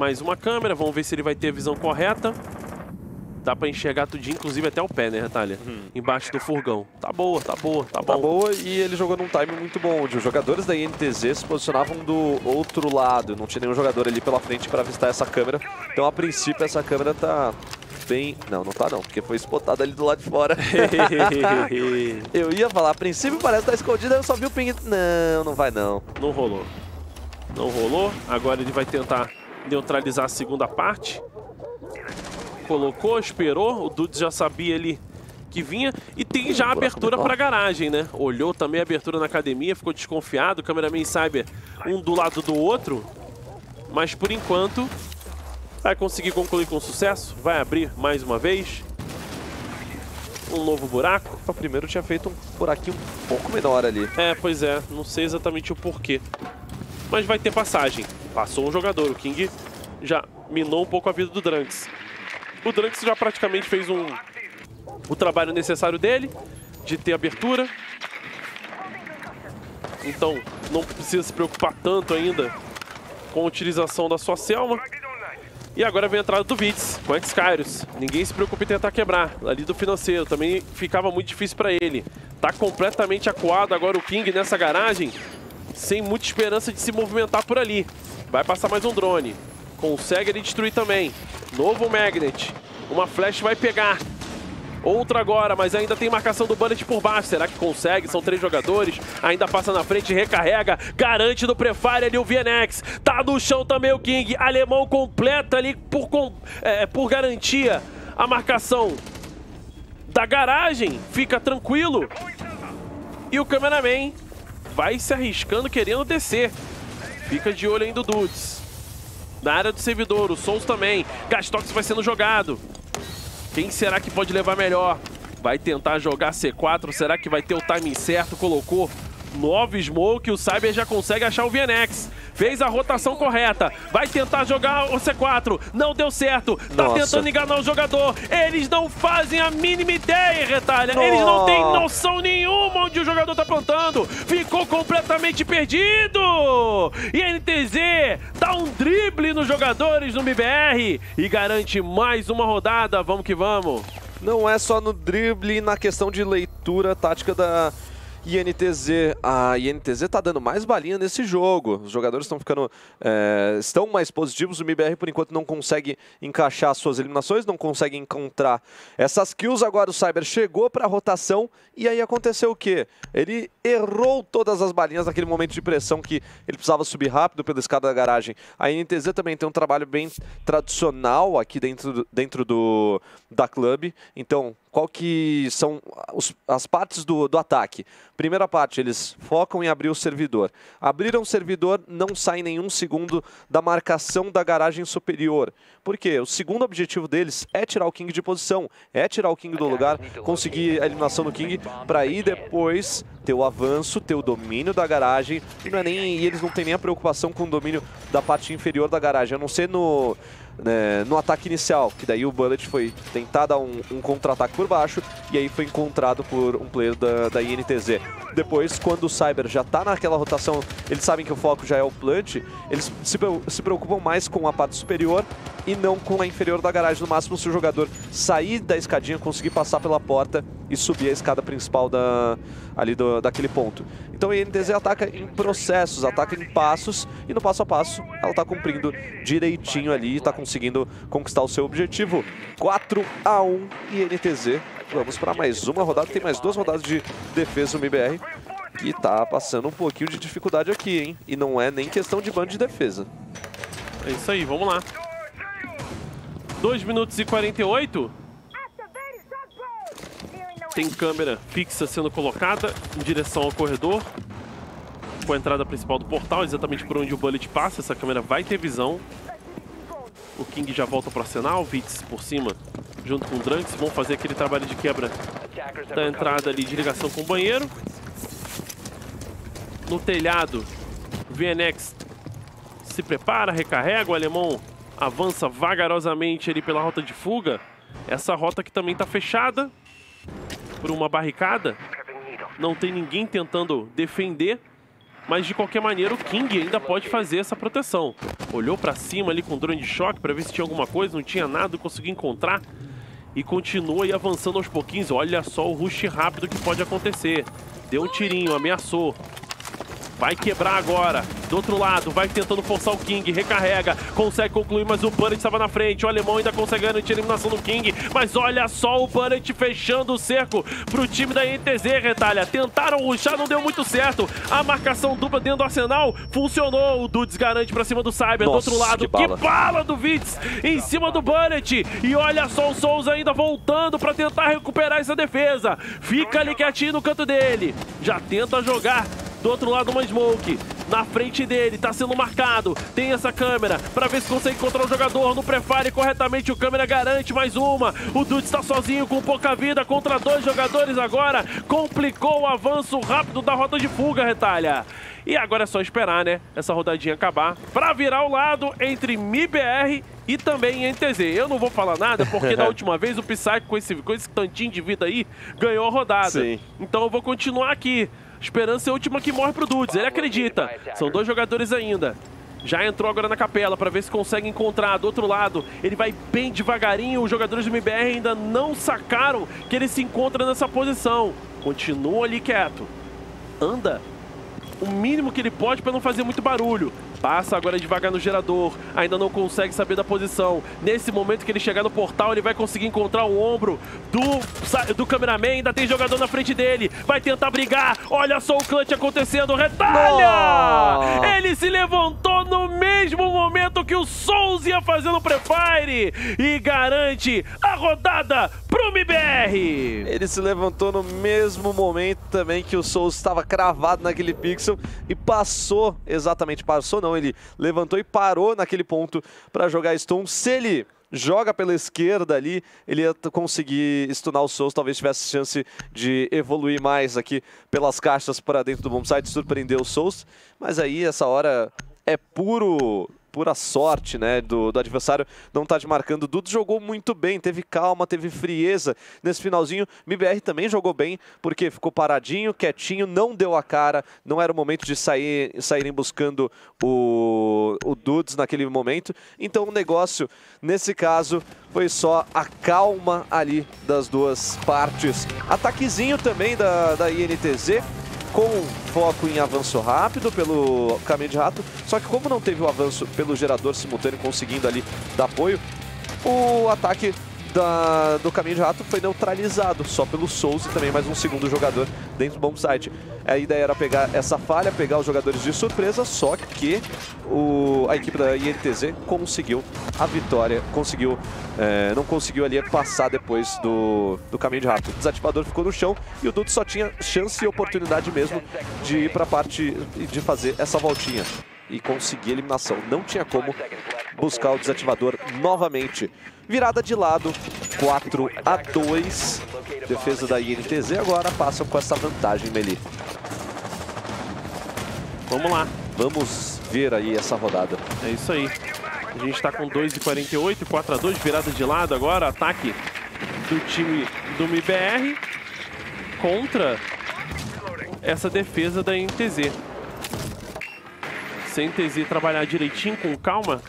mais uma câmera. Vamos ver se ele vai ter a visão correta. Dá pra enxergar tudinho, inclusive até o pé, né, Natália? Hum. Embaixo do furgão. Tá boa, tá boa, tá, bom. Tá boa e ele jogou num time muito bom, onde os jogadores da INTZ se posicionavam do outro lado. Não tinha nenhum jogador ali pela frente para avistar essa câmera. Então, a princípio, essa câmera tá bem... Não, não tá não, porque foi spotada ali do lado de fora. eu ia falar, a princípio parece estar tá escondida, eu só vi o ping... Não, não vai não. Não rolou. Não rolou. Agora ele vai tentar neutralizar a segunda parte colocou, esperou, o Dudes já sabia ali que vinha e tem já a abertura para garagem, né? Olhou também a abertura na academia, ficou desconfiado, o cameraman Cyber um do lado do outro, mas por enquanto vai conseguir concluir com sucesso, vai abrir mais uma vez um novo buraco. O primeiro tinha feito um buraquinho um pouco menor ali. É, pois é, não sei exatamente o porquê. Mas vai ter passagem. Passou um jogador, o King já minou um pouco a vida do Drunks. O Drunks já praticamente fez um, o trabalho necessário dele, de ter abertura. Então, não precisa se preocupar tanto ainda com a utilização da sua Selma. E agora vem a entrada do Vitz, com X-Kairos. Ninguém se preocupe em tentar quebrar. Ali do financeiro, também ficava muito difícil para ele. Tá completamente acuado agora o King nessa garagem, sem muita esperança de se movimentar por ali. Vai passar mais um drone. Consegue ele destruir também. Novo Magnet. Uma flash vai pegar. Outra agora, mas ainda tem marcação do Bullet por baixo. Será que consegue? São três jogadores. Ainda passa na frente, recarrega. Garante do Prefire ali o VNX. Tá no chão também o King. Alemão completa ali por, é, por garantia a marcação da garagem. Fica tranquilo. E o cameraman vai se arriscando, querendo descer. Fica de olho ainda o Dudes. Na área do servidor, o Souls também. Gastox vai sendo jogado. Quem será que pode levar melhor? Vai tentar jogar C4, será que vai ter o timing certo? Colocou 9 Smoke, o Cyber já consegue achar o VNX. Fez a rotação correta. Vai tentar jogar o C4. Não deu certo. Tá Nossa. tentando enganar o jogador. Eles não fazem a mínima ideia, Retalha. Nossa. Eles não têm noção nenhuma onde o jogador tá plantando. Ficou completamente perdido. E a NTZ dá um drible nos jogadores no MBR e garante mais uma rodada. Vamos que vamos. Não é só no drible, na questão de leitura tática da INTZ, a INTZ tá dando mais balinha nesse jogo. Os jogadores estão ficando é, estão mais positivos. O MBR por enquanto não consegue encaixar suas eliminações, não consegue encontrar essas kills. Agora o Cyber chegou para a rotação e aí aconteceu o quê? Ele errou todas as balinhas naquele momento de pressão que ele precisava subir rápido pela escada da garagem. A INTZ também tem um trabalho bem tradicional aqui dentro, dentro do da clube. Então qual que são os, as partes do, do ataque. Primeira parte, eles focam em abrir o servidor. Abriram o servidor, não sai nenhum segundo da marcação da garagem superior. Por quê? O segundo objetivo deles é tirar o King de posição, é tirar o King do lugar, conseguir a eliminação do King, para ir depois ter o avanço, ter o domínio da garagem. E, não é nem, e eles não têm nem a preocupação com o domínio da parte inferior da garagem, a não ser no né, no ataque inicial, que daí o Bullet foi tentar dar um, um contra-ataque por baixo e aí foi encontrado por um player da, da INTZ. Depois, quando o Cyber já está naquela rotação, eles sabem que o foco já é o plant, eles se, se preocupam mais com a parte superior e não com a inferior da garagem. No máximo, se o jogador sair da escadinha, conseguir passar pela porta e subir a escada principal da, ali do, daquele ponto. Então a INTZ ataca em processos, ataca em passos e no passo a passo ela está cumprindo direitinho ali e está conseguindo conquistar o seu objetivo. 4 a 1 INTZ. Vamos para mais uma rodada, tem mais duas rodadas de defesa no MBR que está passando um pouquinho de dificuldade aqui, hein? E não é nem questão de bando de defesa. É isso aí, vamos lá. 2 minutos e 48. Tem câmera fixa sendo colocada em direção ao corredor. Com a entrada principal do portal, exatamente por onde o Bullet passa. Essa câmera vai ter visão. O King já volta para o arsenal. Vitz por cima, junto com o Drunks. Vão fazer aquele trabalho de quebra da entrada ali de ligação com o banheiro. No telhado, o VNX se prepara, recarrega. O alemão avança vagarosamente ali pela rota de fuga. Essa rota que também está fechada por uma barricada. Não tem ninguém tentando defender. Mas de qualquer maneira o King ainda pode fazer essa proteção. Olhou para cima ali com drone de choque para ver se tinha alguma coisa. Não tinha nada, conseguiu encontrar. E continua aí avançando aos pouquinhos. Olha só o rush rápido que pode acontecer. Deu um tirinho, ameaçou. Vai quebrar agora. Do outro lado, vai tentando forçar o King, recarrega, consegue concluir, mas o Bullet estava na frente. O alemão ainda consegue garantir a eliminação do King. Mas olha só o Bullet fechando o cerco para o time da NTZ, Retalha. Tentaram ruxar, não deu muito certo. A marcação dupla dentro do arsenal funcionou. O Dudes garante para cima do Cyber. Nossa, do outro lado, que bala, que bala do Vitz em cima do Bullet. E olha só o Souza ainda voltando para tentar recuperar essa defesa. Fica ali quietinho no canto dele. Já tenta jogar do outro lado, uma Smoke. Na frente dele, tá sendo marcado. Tem essa câmera para ver se consegue encontrar o jogador no prefire corretamente. O câmera garante mais uma. O Dude está sozinho com pouca vida contra dois jogadores agora. Complicou o avanço rápido da rota de fuga, Retalha. E agora é só esperar, né? Essa rodadinha acabar para virar o lado entre MIBR e também NTZ. Eu não vou falar nada porque na última vez o Psyche com esse, com esse tantinho de vida aí ganhou a rodada. Sim. Então eu vou continuar aqui. Esperança é a última que morre pro Dudes. Ele acredita. São dois jogadores ainda. Já entrou agora na capela para ver se consegue encontrar do outro lado. Ele vai bem devagarinho. Os jogadores do MBR ainda não sacaram que ele se encontra nessa posição. Continua ali quieto. Anda o mínimo que ele pode para não fazer muito barulho. Passa agora devagar no gerador, ainda não consegue saber da posição. Nesse momento que ele chegar no portal, ele vai conseguir encontrar o ombro do, do cameraman. Ainda tem jogador na frente dele, vai tentar brigar. Olha só o clutch acontecendo, retalha! Ele se levantou no mesmo momento que o Souls ia fazendo prefire e garante a rodada pro MBR. Ele se levantou no mesmo momento também que o Souls estava cravado naquele pixel e passou, exatamente, passou não, ele levantou e parou naquele ponto para jogar stun. Se ele joga pela esquerda ali, ele ia conseguir stunar o Souls, talvez tivesse chance de evoluir mais aqui pelas caixas para dentro do bombsite, surpreender o Souls, mas aí essa hora é puro pura sorte né, do, do adversário não estar tá marcando. Dudu jogou muito bem, teve calma, teve frieza nesse finalzinho. MBR também jogou bem, porque ficou paradinho, quietinho, não deu a cara, não era o momento de sair, saírem buscando o, o Dudes naquele momento. Então o negócio, nesse caso, foi só a calma ali das duas partes. Ataquezinho também da, da INTZ, com foco em avanço rápido pelo caminho de rato, só que como não teve o avanço pelo gerador simultâneo conseguindo ali dar apoio, o ataque da, do caminho de rato foi neutralizado só pelo Souls e também mais um segundo jogador dentro do bomb site. A ideia era pegar essa falha, pegar os jogadores de surpresa, só que o, a equipe da INTZ conseguiu a vitória, conseguiu, é, não conseguiu ali passar depois do, do caminho de rato. O desativador ficou no chão e o Dudu só tinha chance e oportunidade mesmo de ir para a parte de fazer essa voltinha e conseguir a eliminação. Não tinha como buscar o desativador novamente. Virada de lado, 4 a 2. Defesa da INTZ agora passam com essa vantagem, Meli. Vamos lá. Vamos ver aí essa rodada. É isso aí. A gente está com 2,48, 4 a 2, virada de lado agora, ataque do time do MIBR contra essa defesa da NTZ. Se a NTZ trabalhar direitinho, com calma,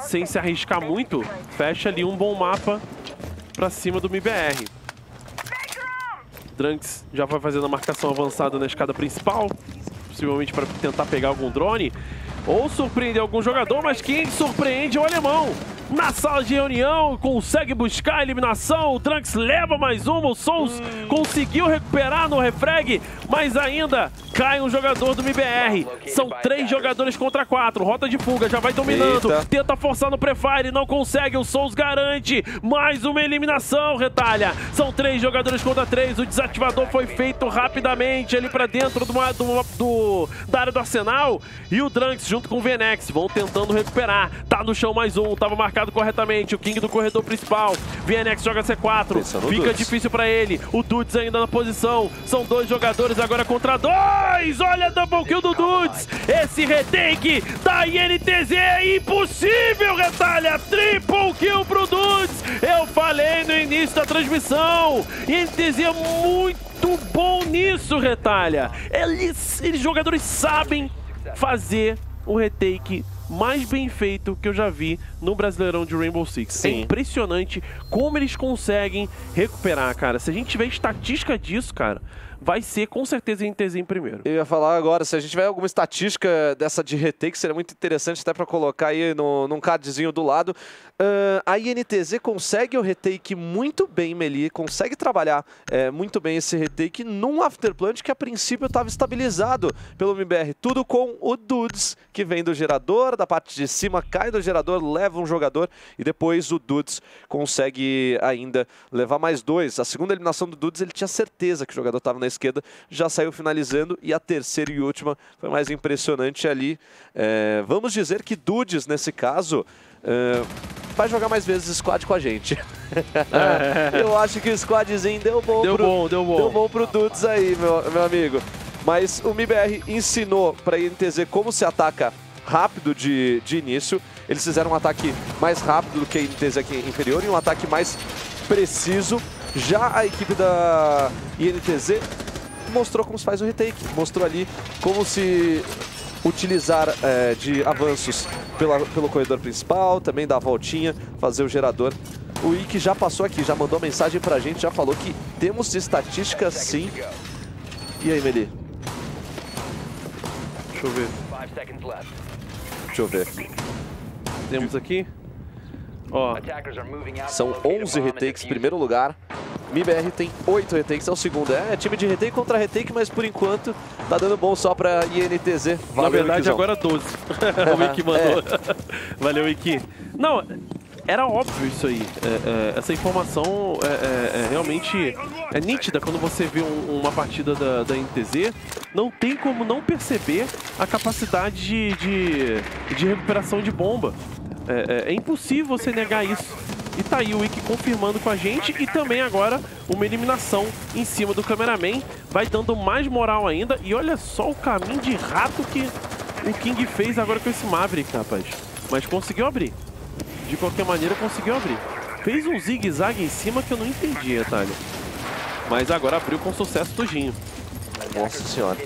sem se arriscar muito, fecha ali um bom mapa para cima do MIBR. Drunks já vai fazendo a marcação avançada na escada principal, possivelmente para tentar pegar algum drone, ou surpreender algum jogador, mas quem surpreende é o alemão na sala de reunião, consegue buscar a eliminação, o Trunks leva mais uma, o Souls hum. conseguiu recuperar no refrag, mas ainda cai um jogador do MBR. São três jogadores contra quatro, rota de fuga, já vai dominando, Eita. tenta forçar no prefire, não consegue, o Souls garante mais uma eliminação, retalha. São três jogadores contra três, o desativador foi feito rapidamente ali pra dentro do, do, do da área do arsenal, e o Trunks junto com o Venex vão tentando recuperar. Tá no chão mais um, tava marcado marcado corretamente. O King do corredor principal. VNX joga C4. Fica difícil pra ele. O Dudes ainda na posição. São dois jogadores agora contra dois. Olha a double kill do Dudes. Esse retake da INTZ é impossível, retalha. Triple kill pro Dudes. Eu falei no início da transmissão. INTZ é muito bom nisso, retalha. Eles, eles jogadores sabem fazer o retake mais bem feito que eu já vi no Brasileirão de Rainbow Six. É Sim. É impressionante como eles conseguem recuperar, cara. Se a gente tiver estatística disso, cara, vai ser com certeza NTZ em primeiro. Eu ia falar agora, se a gente tiver alguma estatística dessa de retake, seria muito interessante até para colocar aí no, num cardzinho do lado. Uh, a INTZ consegue o retake muito bem, Meli, consegue trabalhar é, muito bem esse retake num afterplant que a princípio estava estabilizado pelo MBR. Tudo com o Dudes, que vem do gerador, da parte de cima, cai do gerador, leva um jogador e depois o Dudes consegue ainda levar mais dois. A segunda eliminação do Dudes, ele tinha certeza que o jogador estava na esquerda, já saiu finalizando e a terceira e última foi mais impressionante ali. É, vamos dizer que Dudes, nesse caso, Uh, vai jogar mais vezes squad com a gente. É. Eu acho que o squadzinho deu bom deu pro, bom, deu bom. Deu bom pro Dudes aí, meu, meu amigo. Mas o MIBR ensinou para a INTZ como se ataca rápido de, de início. Eles fizeram um ataque mais rápido do que a INTZ aqui inferior e um ataque mais preciso. Já a equipe da INTZ mostrou como se faz o retake. Mostrou ali como se utilizar é, de avanços pela, pelo corredor principal, também dar a voltinha, fazer o gerador. O Ike já passou aqui, já mandou mensagem pra gente, já falou que temos estatísticas sim. E aí, Meli? Deixa eu ver. Deixa eu ver. Temos aqui. Ó. São 11 retakes, primeiro lugar. MIBR tem 8 retakes, é o segundo. É, time de retake contra retake, mas por enquanto tá dando bom só pra INTZ. Valeu, Na verdade, Ikizão. agora 12. o Iki mandou. É. Valeu, Iki. Não, era óbvio isso aí. É, é, essa informação é, é, é, realmente é nítida quando você vê um, uma partida da, da NTZ. Não tem como não perceber a capacidade de, de, de recuperação de bomba. É, é, é, impossível você negar isso. E tá aí o Wiki confirmando com a gente e também agora uma eliminação em cima do cameraman. Vai dando mais moral ainda. E olha só o caminho de rato que o King fez agora com esse Maverick, rapaz. Mas conseguiu abrir. De qualquer maneira, conseguiu abrir. Fez um zigue-zague em cima que eu não entendi, Retalho. Mas agora abriu com sucesso tudinho. Nossa senhora.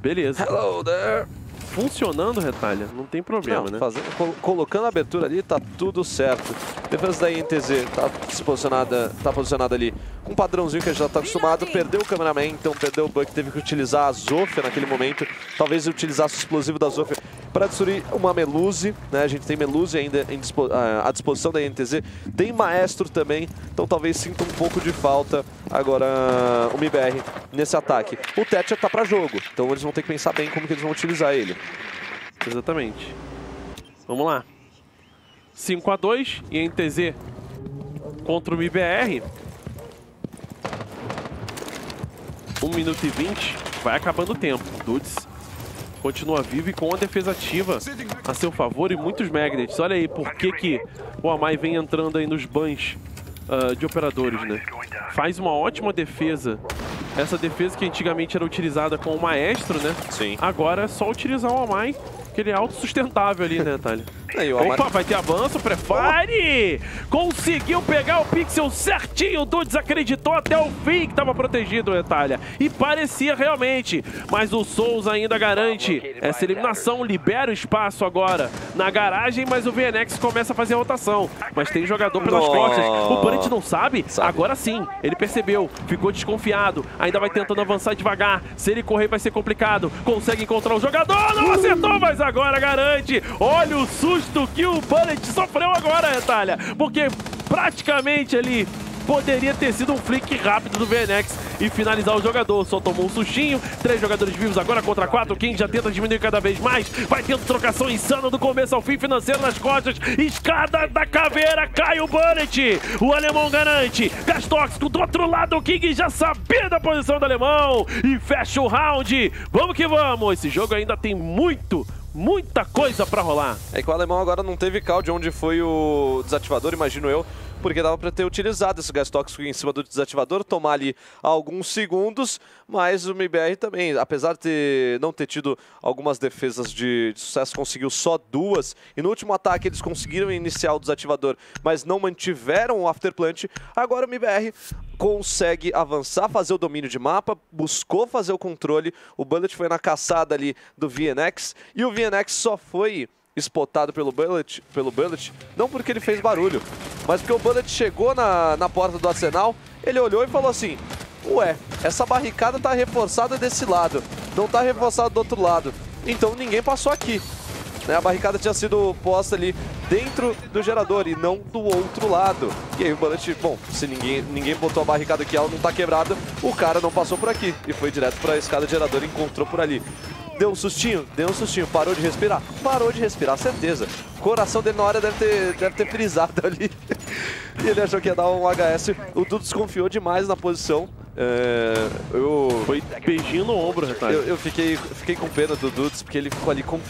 Beleza. Hello there funcionando, retalha, não tem problema, não, né? Fazendo, col colocando a abertura ali, tá tudo certo. Defesa da INTZ tá se posicionada, tá posicionada ali um padrãozinho que a gente já tá acostumado. Perdeu o cameraman, então perdeu o Buck, teve que utilizar a Zofia naquele momento. Talvez utilizasse o explosivo da Zofia. para destruir uma Meluze, né? A gente tem Meluze ainda dispo à disposição da NTZ, tem Maestro também, então talvez sinta um pouco de falta agora o MIBR nesse ataque. O Thatcher tá para jogo, então eles vão ter que pensar bem como que eles vão utilizar ele. Exatamente. Vamos lá. 5 a 2 e NTZ contra o MIBR. 1 minuto e 20, vai acabando o tempo. Dudes continua vivo e com a defesa ativa a seu favor e muitos magnets. Olha aí por que, que o Amai vem entrando aí nos bans uh, de operadores, né? Faz uma ótima defesa. Essa defesa que antigamente era utilizada com o Maestro, né? Sim. Agora é só utilizar o Amai que ele é autossustentável ali, né, Thalia? Aí, Opa, Amar... vai ter avanço, prefere! Conseguiu pegar o pixel certinho, o Dudes acreditou até o fim que estava protegido, Natália. E parecia realmente, mas o Souls ainda garante essa eliminação, libera o espaço agora na garagem, mas o VNX começa a fazer a rotação. Mas tem jogador pelas Nossa. costas. O Bullet não sabe? sabe? Agora sim, ele percebeu, ficou desconfiado, ainda vai tentando avançar devagar. Se ele correr vai ser complicado. Consegue encontrar o jogador, não acertou, mas agora garante. Olha o susto que o Bullet sofreu agora, Retalha. Porque praticamente ali poderia ter sido um flick rápido do VNX e finalizar o jogador. Só tomou um sustinho, três jogadores vivos agora contra quatro. Quem já tenta diminuir cada vez mais, vai tendo trocação insana do começo ao fim, financeiro nas costas. Escada da caveira, cai o Bullet. O alemão garante. Gás tóxico do outro lado, o King já sabia da posição do alemão e fecha o round. Vamos que vamos. Esse jogo ainda tem muito, muita coisa pra rolar. É que o alemão agora não teve cal de onde foi o desativador, imagino eu, porque dava para ter utilizado esse gás tóxico em cima do desativador, tomar ali alguns segundos, mas o MBR também, apesar de ter, não ter tido algumas defesas de, de, sucesso, conseguiu só duas, e no último ataque eles conseguiram iniciar o desativador, mas não mantiveram o afterplant, agora o MBR consegue avançar, fazer o domínio de mapa, buscou fazer o controle, o Bullet foi na caçada ali do VNX, e o VNX só foi spotado pelo Bullet, pelo Bullet, não porque ele fez barulho, mas porque o Bullet chegou na, na porta do arsenal, ele olhou e falou assim, ué, essa barricada tá reforçada desse lado, não tá reforçada do outro lado, então ninguém passou aqui. Né? A barricada tinha sido posta ali dentro do gerador e não do outro lado. E aí o Bullet, bom, se ninguém, ninguém botou a barricada aqui, ela não tá quebrada, o cara não passou por aqui e foi direto para a escada de gerador e encontrou por ali. Deu um sustinho? Deu um sustinho. Parou de respirar? Parou de respirar, certeza. O coração dele na hora deve ter, deve ter frisado ali. e ele achou que ia dar um HS. O Dudu desconfiou demais na posição. É, eu... Foi beijinho no ombro, Retalho. Eu, eu, fiquei, fiquei com pena do Dudes, porque ele ficou ali, com,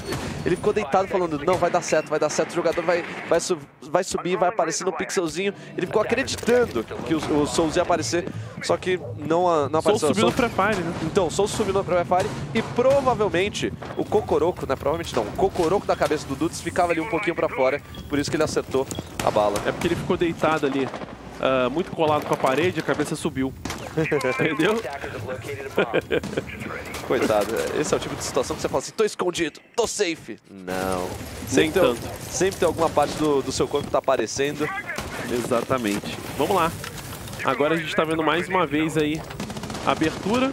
ele ficou deitado falando, não, vai dar certo, vai dar certo, o jogador vai, vai, su vai subir, vai aparecer no pixelzinho. Ele ficou acreditando que o, o Souls ia aparecer, só que não, não apareceu. Souls subiu no Prefire, né? Então, Souls subiu no Prefire e provavelmente o Cocoroco, né, provavelmente não, o Cocoroco da cabeça do Dudes ficava ali um pouquinho pra fora, por isso que ele acertou a bala. É porque ele ficou deitado ali, uh, muito colado com a parede, a cabeça subiu. Entendeu? Coitado, esse é o tipo de situação que você fala assim, tô escondido, tô safe. Não. Sem sempre tanto. Tem, sempre tem alguma parte do, do seu corpo que tá aparecendo. Exatamente. Vamos lá. Agora a gente tá vendo mais uma vez aí a abertura.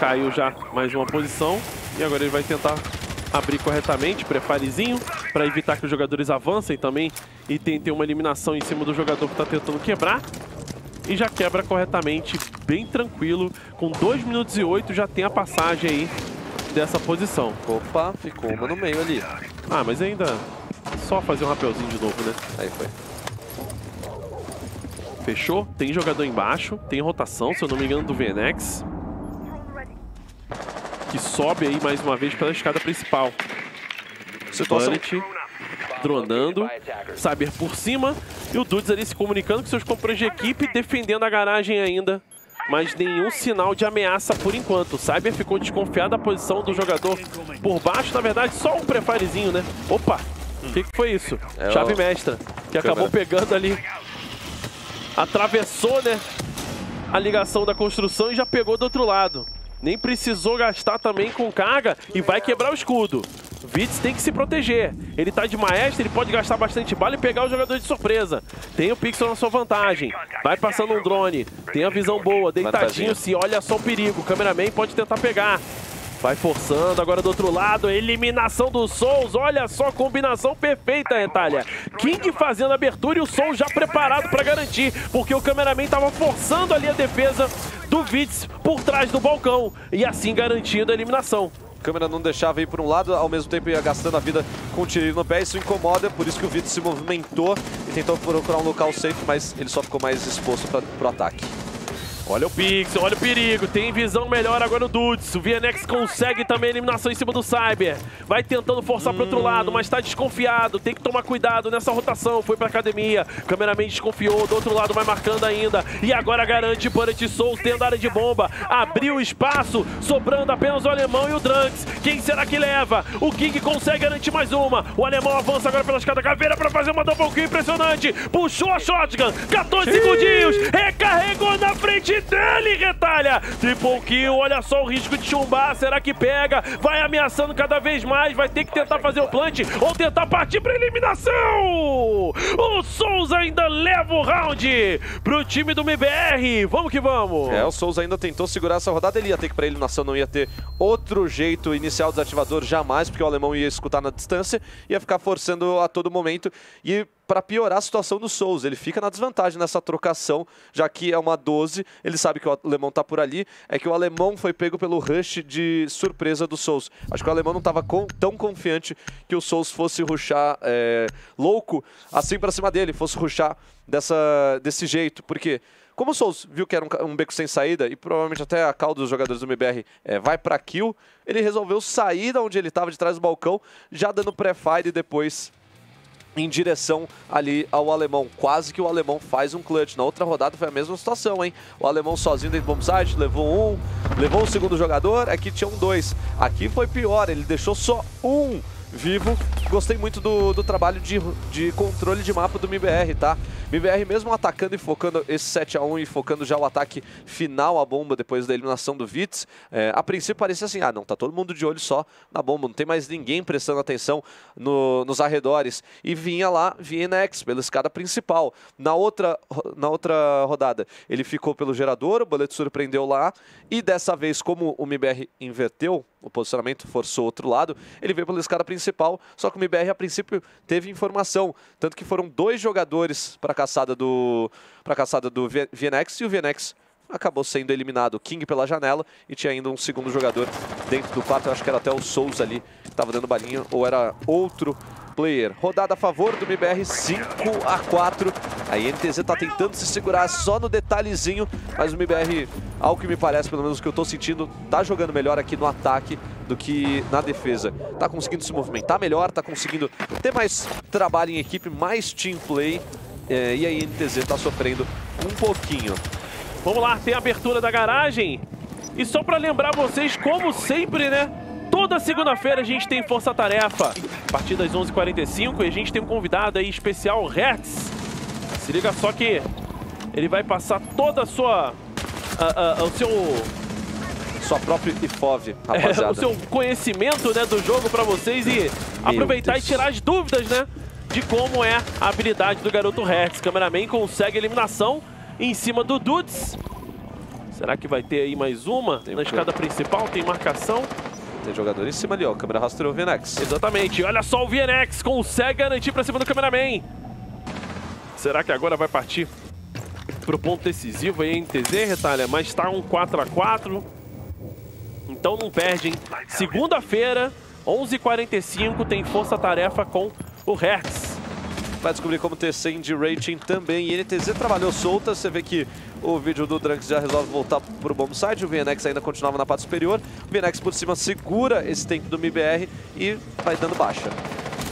Caiu já mais uma posição. E agora ele vai tentar abrir corretamente, prefarezinho, para evitar que os jogadores avancem também e tentem uma eliminação em cima do jogador que está tentando quebrar e já quebra corretamente, bem tranquilo. Com 2 minutos e 8 já tem a passagem aí dessa posição. Opa, ficou uma no meio ali. Ah, mas ainda só fazer um rapelzinho de novo, né? Aí foi. Fechou? Tem jogador embaixo, tem rotação, se eu não me engano, do VNX. Que sobe aí mais uma vez pela escada principal. Situação... Bullet dronando, Saber por cima e o Dudes ali se comunicando com seus companheiros de equipe, defendendo a garagem ainda. Mas nenhum sinal de ameaça por enquanto. O Cyber ficou desconfiado da posição do jogador por baixo. Na verdade, só um prefarezinho, né? Opa! O que, que, foi isso? É Chave o... mestra, que acabou pegando ali. Atravessou, né? A ligação da construção e já pegou do outro lado. Nem precisou gastar também com carga e vai quebrar o escudo. Vitz tem que se proteger. Ele tá de maestro, ele pode gastar bastante bala e pegar o jogador de surpresa. Tem o Pixel na sua vantagem. Vai passando um drone. Tem a visão boa, deitadinho, se olha só o perigo. O cameraman pode tentar pegar. Vai forçando, agora do outro lado, eliminação do Souls. Olha só combinação perfeita, Retalha. King fazendo abertura e o Souls já preparado para garantir, porque o cameraman estava forçando ali a defesa do Vitz por trás do balcão e assim garantindo a eliminação. A câmera não deixava ir por um lado, ao mesmo tempo ia gastando a vida com o tiro no pé. Isso incomoda, por isso que o Vitz se movimentou e tentou procurar um local safe, mas ele só ficou mais exposto para o ataque. Olha o Pixel, olha o perigo. Tem visão melhor agora o Dudes. O VNX consegue também a eliminação em cima do Cyber. Vai tentando forçar hum. pro outro lado, mas tá desconfiado. Tem que tomar cuidado nessa rotação. Foi pra academia. Cameraman desconfiou. Do outro lado vai marcando ainda. E agora garante Bullet Souls tendo área de bomba. Abriu espaço, sobrando apenas o alemão e o Drunks. Quem será que leva? O King consegue garantir mais uma. O alemão avança agora pela escada caveira pra fazer uma double kill impressionante. Puxou a shotgun. 14 segundinhos. Na frente dele, retalha! Triple kill, olha só o risco de chumbar, será que pega? Vai ameaçando cada vez mais, vai ter que tentar fazer o plant ou tentar partir pra eliminação! O Souza ainda leva o round pro time do MBR, vamos que vamos! É, o Souza ainda tentou segurar essa rodada, ele ia ter que pra eliminação, não ia ter outro jeito inicial desativador jamais, porque o alemão ia escutar na distância, ia ficar forçando a todo momento e para piorar a situação do Souls. Ele fica na desvantagem nessa trocação, já que é uma 12, ele sabe que o alemão tá por ali, é que o alemão foi pego pelo rush de surpresa do Souls. Acho que o alemão não estava tão confiante que o Souls fosse rushar é, louco assim para cima dele, fosse rushar dessa, desse jeito, porque como o Souls viu que era um, um, beco sem saída e provavelmente até a cal dos jogadores do MBR é, vai para kill, ele resolveu sair da onde ele estava, de trás do balcão, já dando pré-fire e depois em direção ali ao alemão. Quase que o alemão faz um clutch. Na outra rodada foi a mesma situação, hein? O alemão sozinho dentro do bombsite, levou um, levou o segundo jogador, aqui tinham dois. Aqui foi pior, ele deixou só um vivo. Gostei muito do, do trabalho de, de controle de mapa do MBR, tá? MBR mesmo atacando e focando esse 7x1 e focando já o ataque final à bomba depois da eliminação do Vitz, é, a princípio parecia assim, ah não, tá todo mundo de olho só na bomba, não tem mais ninguém prestando atenção no, nos arredores. E vinha lá VNX pela escada principal. Na outra, na outra rodada ele ficou pelo gerador, o Bullet surpreendeu lá e dessa vez como o MBR inverteu, o posicionamento forçou outro lado, ele veio pela escada principal, só que o MBR a princípio teve informação, tanto que foram dois jogadores para caçada do para caçada do VNX e o VNX acabou sendo eliminado. King pela janela e tinha ainda um segundo jogador dentro do quarto, eu acho que era até o Souls ali, que estava dando balinha, ou era outro player. Rodada a favor do MBR 5 a 4. A INTZ está tentando se segurar só no detalhezinho, mas o MBR, ao que me parece, pelo menos o que eu estou sentindo, está jogando melhor aqui no ataque do que na defesa. Está conseguindo se movimentar melhor, está conseguindo ter mais trabalho em equipe, mais team play. É, e a INTZ está sofrendo um pouquinho. Vamos lá, tem a abertura da garagem. E só para lembrar vocês, como sempre, né? Toda segunda-feira a gente tem Força Tarefa, a partir das 11h45, e a gente tem um convidado aí especial, Hertz. Se liga só que ele vai passar toda a sua... A, a, o seu... Sua própria IFOV, rapaziada. É, o seu conhecimento né, do jogo para vocês e Meu aproveitar Deus. e tirar as dúvidas, né? De como é a habilidade do garoto Hertz. Cameraman consegue eliminação em cima do Dudes. Será que vai ter aí mais uma? Tem Na escada principal tem marcação. Tem jogador em cima ali, ó. Câmera rastreou o VNX. Exatamente. Olha só o VNX. Consegue garantir pra cima do cameraman. Será que agora vai partir pro ponto decisivo aí em TZ, Retalha? Mas tá um 4x4. Então não perde, hein? Segunda-feira, 11h45, tem força-tarefa com o Hertz vai descobrir como ter Sand Rating também. E NTZ trabalhou solta, você vê que o vídeo do Drunks já resolve voltar para o bomb side, o VNX ainda continuava na parte superior. O VNX por cima segura esse tempo do MBR e vai dando baixa.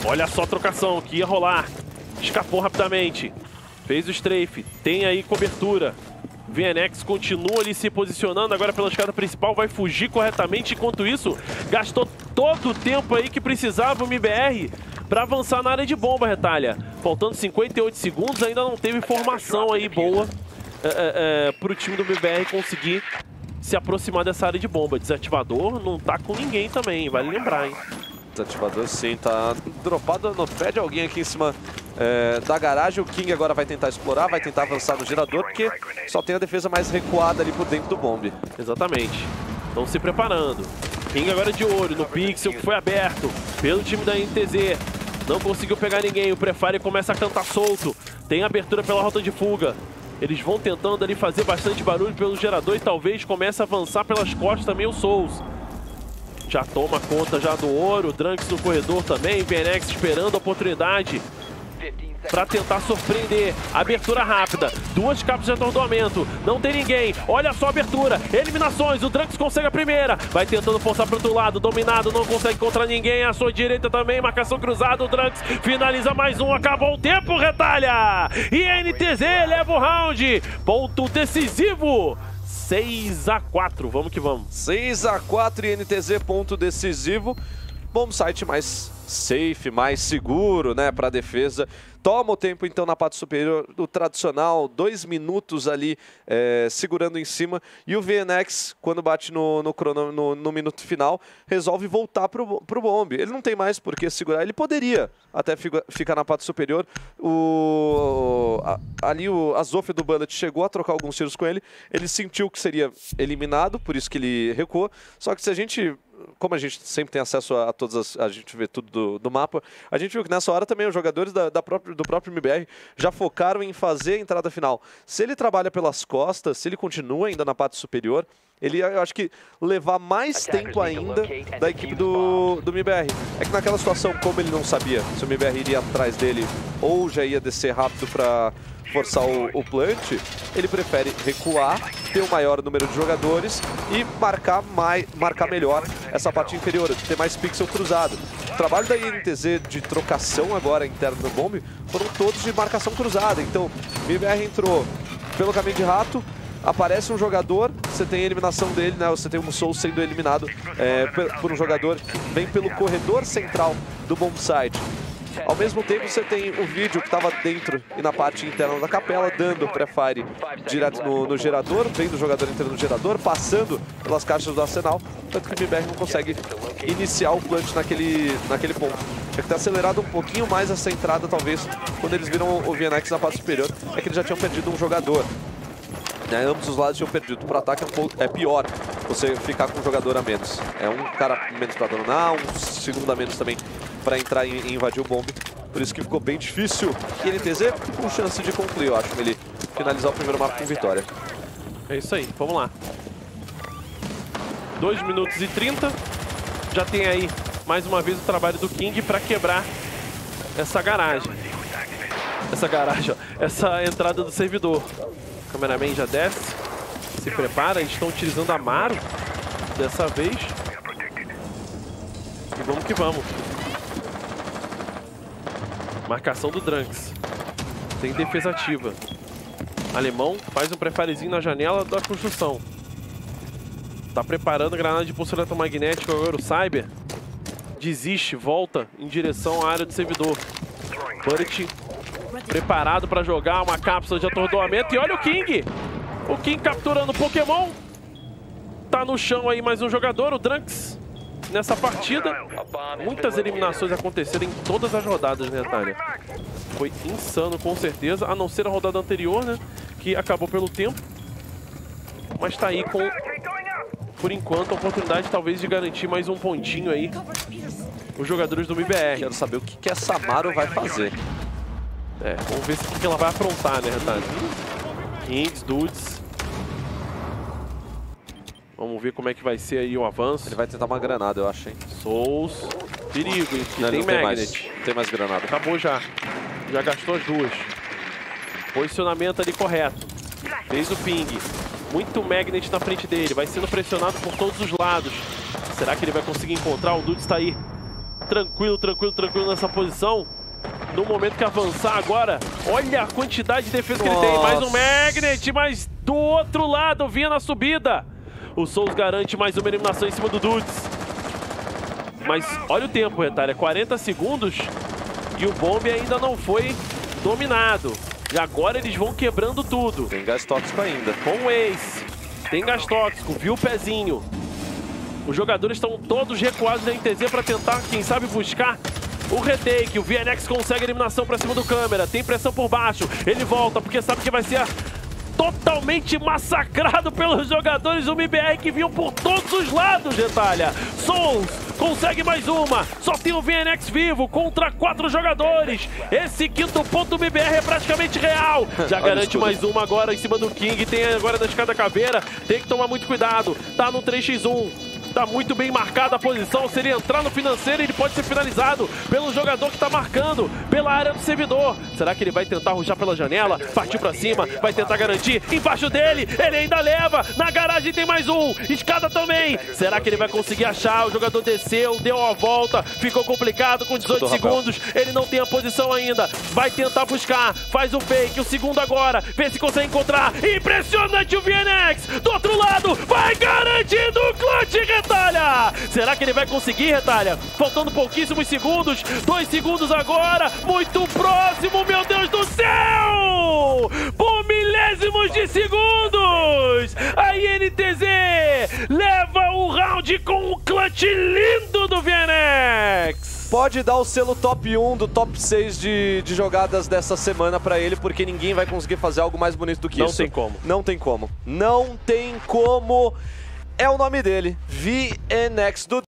Olha só a trocação que ia rolar. Escapou rapidamente. Fez o strafe, tem aí cobertura. VNX continua ali se posicionando agora pela escada principal, vai fugir corretamente. Enquanto isso, gastou todo o tempo aí que precisava o MBR para avançar na área de bomba, Retalha. Faltando 58 segundos, ainda não teve formação aí boa é, é, é, para o time do BBR conseguir se aproximar dessa área de bomba. Desativador não tá com ninguém também, vale lembrar, hein? Desativador sim, tá dropado no pé de alguém aqui em cima é, da garagem. O King agora vai tentar explorar, vai tentar avançar no gerador, porque só tem a defesa mais recuada ali por dentro do bombe. Exatamente. Estão se preparando. King agora de olho no Pixel que foi aberto pelo time da NTZ. Não conseguiu pegar ninguém, o Prefire começa a cantar solto. Tem abertura pela rota de fuga. Eles vão tentando ali fazer bastante barulho pelo gerador e talvez comece a avançar pelas costas também o Souls. Já toma conta já do ouro, Drunks no corredor também, Venex esperando a oportunidade para tentar surpreender. Abertura rápida, duas capas de atordoamento, não tem ninguém. Olha só a abertura, eliminações, o Drunks consegue a primeira. Vai tentando forçar para outro lado, dominado, não consegue encontrar ninguém. A sua direita também, marcação cruzada, o Drunks finaliza mais um, acabou o tempo, retalha! E NTZ leva o round, ponto decisivo. 6 a 4 vamos que vamos. 6 a 4 e NTZ ponto decisivo. Bom site mais safe, mais seguro, né, para defesa. Toma o tempo então na parte superior do tradicional, dois minutos ali é, segurando em cima. E o VNX, quando bate no, no, crono, no, no minuto final, resolve voltar para o bomb. Ele não tem mais por que segurar, ele poderia até ficar na parte superior. O, a, ali o Azof do Bullet chegou a trocar alguns tiros com ele. Ele sentiu que seria eliminado, por isso que ele recuou. Só que se a gente como a gente sempre tem acesso a todas as, a gente vê tudo do, do, mapa, a gente viu que nessa hora também os jogadores da, da própria, do próprio MBR já focaram em fazer a entrada final. Se ele trabalha pelas costas, se ele continua ainda na parte superior, ele, eu acho que levar mais tempo ainda da equipe do, do MBR. É que naquela situação, como ele não sabia se o MBR iria atrás dele ou já ia descer rápido para forçar o, o plant, ele prefere recuar, ter um maior número de jogadores e marcar, mais, marcar melhor essa parte inferior, ter mais pixel cruzado. O trabalho da INTZ de trocação agora interno do bomb foram todos de marcação cruzada. Então, o MBR entrou pelo caminho de rato, aparece um jogador, você tem a eliminação dele, né? Você tem o Soul sendo eliminado é, por um jogador vem pelo corredor central do bomb site. Ao mesmo tempo, você tem o vídeo que estava dentro e na parte interna da capela, dando pré-fire direto no, no, gerador, vendo o jogador entrando no gerador, passando pelas caixas do arsenal, tanto que o MBR não consegue iniciar o plant naquele, naquele ponto. Tinha que ter acelerado um pouquinho mais essa entrada, talvez, quando eles viram o VNX na parte superior, é que eles já tinham perdido um jogador. Né, ambos os lados tinham perdido. Para ataque é, um pouco, é pior você ficar com um jogador a menos. É um cara menos para dominar, um segundo a menos também para entrar e invadir o bombe. Por isso que ficou bem difícil. E NTZ com chance de concluir, eu acho, ele finalizar o primeiro mapa com vitória. É isso aí, vamos lá. 2 minutos e 30. Já tem aí, mais uma vez, o trabalho do King para quebrar essa garagem. Essa garagem, ó. Essa entrada do servidor. O cameraman já desce. Se prepara. Eles estão utilizando a Maru dessa vez. E vamos que vamos. Marcação do Drunks. Tem defesa ativa. Alemão faz um prefarezinho na janela da construção. Tá preparando granada de pulso eletromagnético agora o Cyber. Desiste, volta em direção à área do servidor. Bullet preparado para jogar uma cápsula de atordoamento. E olha o King! O King capturando o Pokémon. Tá no chão aí mais um jogador, o Drunks. Nessa partida, muitas eliminações aconteceram em todas as rodadas, né, Natália? Foi insano, com certeza, a não ser a rodada anterior, né? Que acabou pelo tempo. Mas tá aí com, por enquanto, a oportunidade talvez de garantir mais um pontinho aí os jogadores do MBR. Quero saber o que, que a Samaro vai fazer. É, vamos ver o que ela vai aprontar, né, Retalho? Kings, Dudes. Vamos ver como é que vai ser aí o avanço. Ele vai tentar uma granada, eu acho, hein? Souls. Perigo, hein? Não, tem, não tem Magnet. Mais. Tem mais granada. Acabou já. Já gastou as duas. Posicionamento ali correto. Fez o ping. Muito Magnet na frente dele. Vai sendo pressionado por todos os lados. Será que ele vai conseguir encontrar? O Dudes está aí tranquilo, tranquilo, tranquilo nessa posição no momento que avançar agora. Olha a quantidade de defesa Nossa. que ele tem. Mais um Magnet, mas do outro lado vinha na subida. O Souls garante mais uma eliminação em cima do Dudes. Mas olha o tempo, Retalha. 40 segundos e o bombe ainda não foi dominado. E agora eles vão quebrando tudo. Tem gás tóxico ainda. Com o Ace. Tem gás tóxico, viu o pezinho. Os jogadores estão todos recuados na NTZ para tentar, quem sabe, buscar o retake, o VNX consegue a eliminação pra cima do câmera. Tem pressão por baixo. Ele volta porque sabe que vai ser totalmente massacrado pelos jogadores do MBR que vinham por todos os lados, Retalha. Souls consegue mais uma, só tem o VNX vivo contra quatro jogadores. Esse quinto ponto do MBR é praticamente real. Já garante mais uma agora em cima do King, tem agora da escada caveira, tem que tomar muito cuidado. Tá no 3x1, Tá muito bem marcada a posição. Se ele entrar no financeiro, ele pode ser finalizado pelo jogador que tá marcando pela área do servidor. Será que ele vai tentar ruxar pela janela? Partir pra cima, vai tentar garantir. Embaixo dele, ele ainda leva. Na garagem tem mais um. Escada também. Será que ele vai conseguir achar? O jogador desceu, deu a volta. Ficou complicado com 18 segundos. Ele não tem a posição ainda. Vai tentar buscar. Faz o fake. O segundo agora. Vê se consegue encontrar. Impressionante o VNX. Do outro lado, vai garantindo o clutch, Retalha! Será que ele vai conseguir, Retalha? Faltando pouquíssimos segundos. Dois segundos agora. Muito próximo, meu Deus do céu! Por milésimos de segundos! A INTZ leva o round com um clutch lindo do VNX! Pode dar o selo top 1 do top 6 de, de jogadas dessa semana pra ele, porque ninguém vai conseguir fazer algo mais bonito do que Não isso. tem como. Não tem como. Não tem como. É o nome dele. VNX do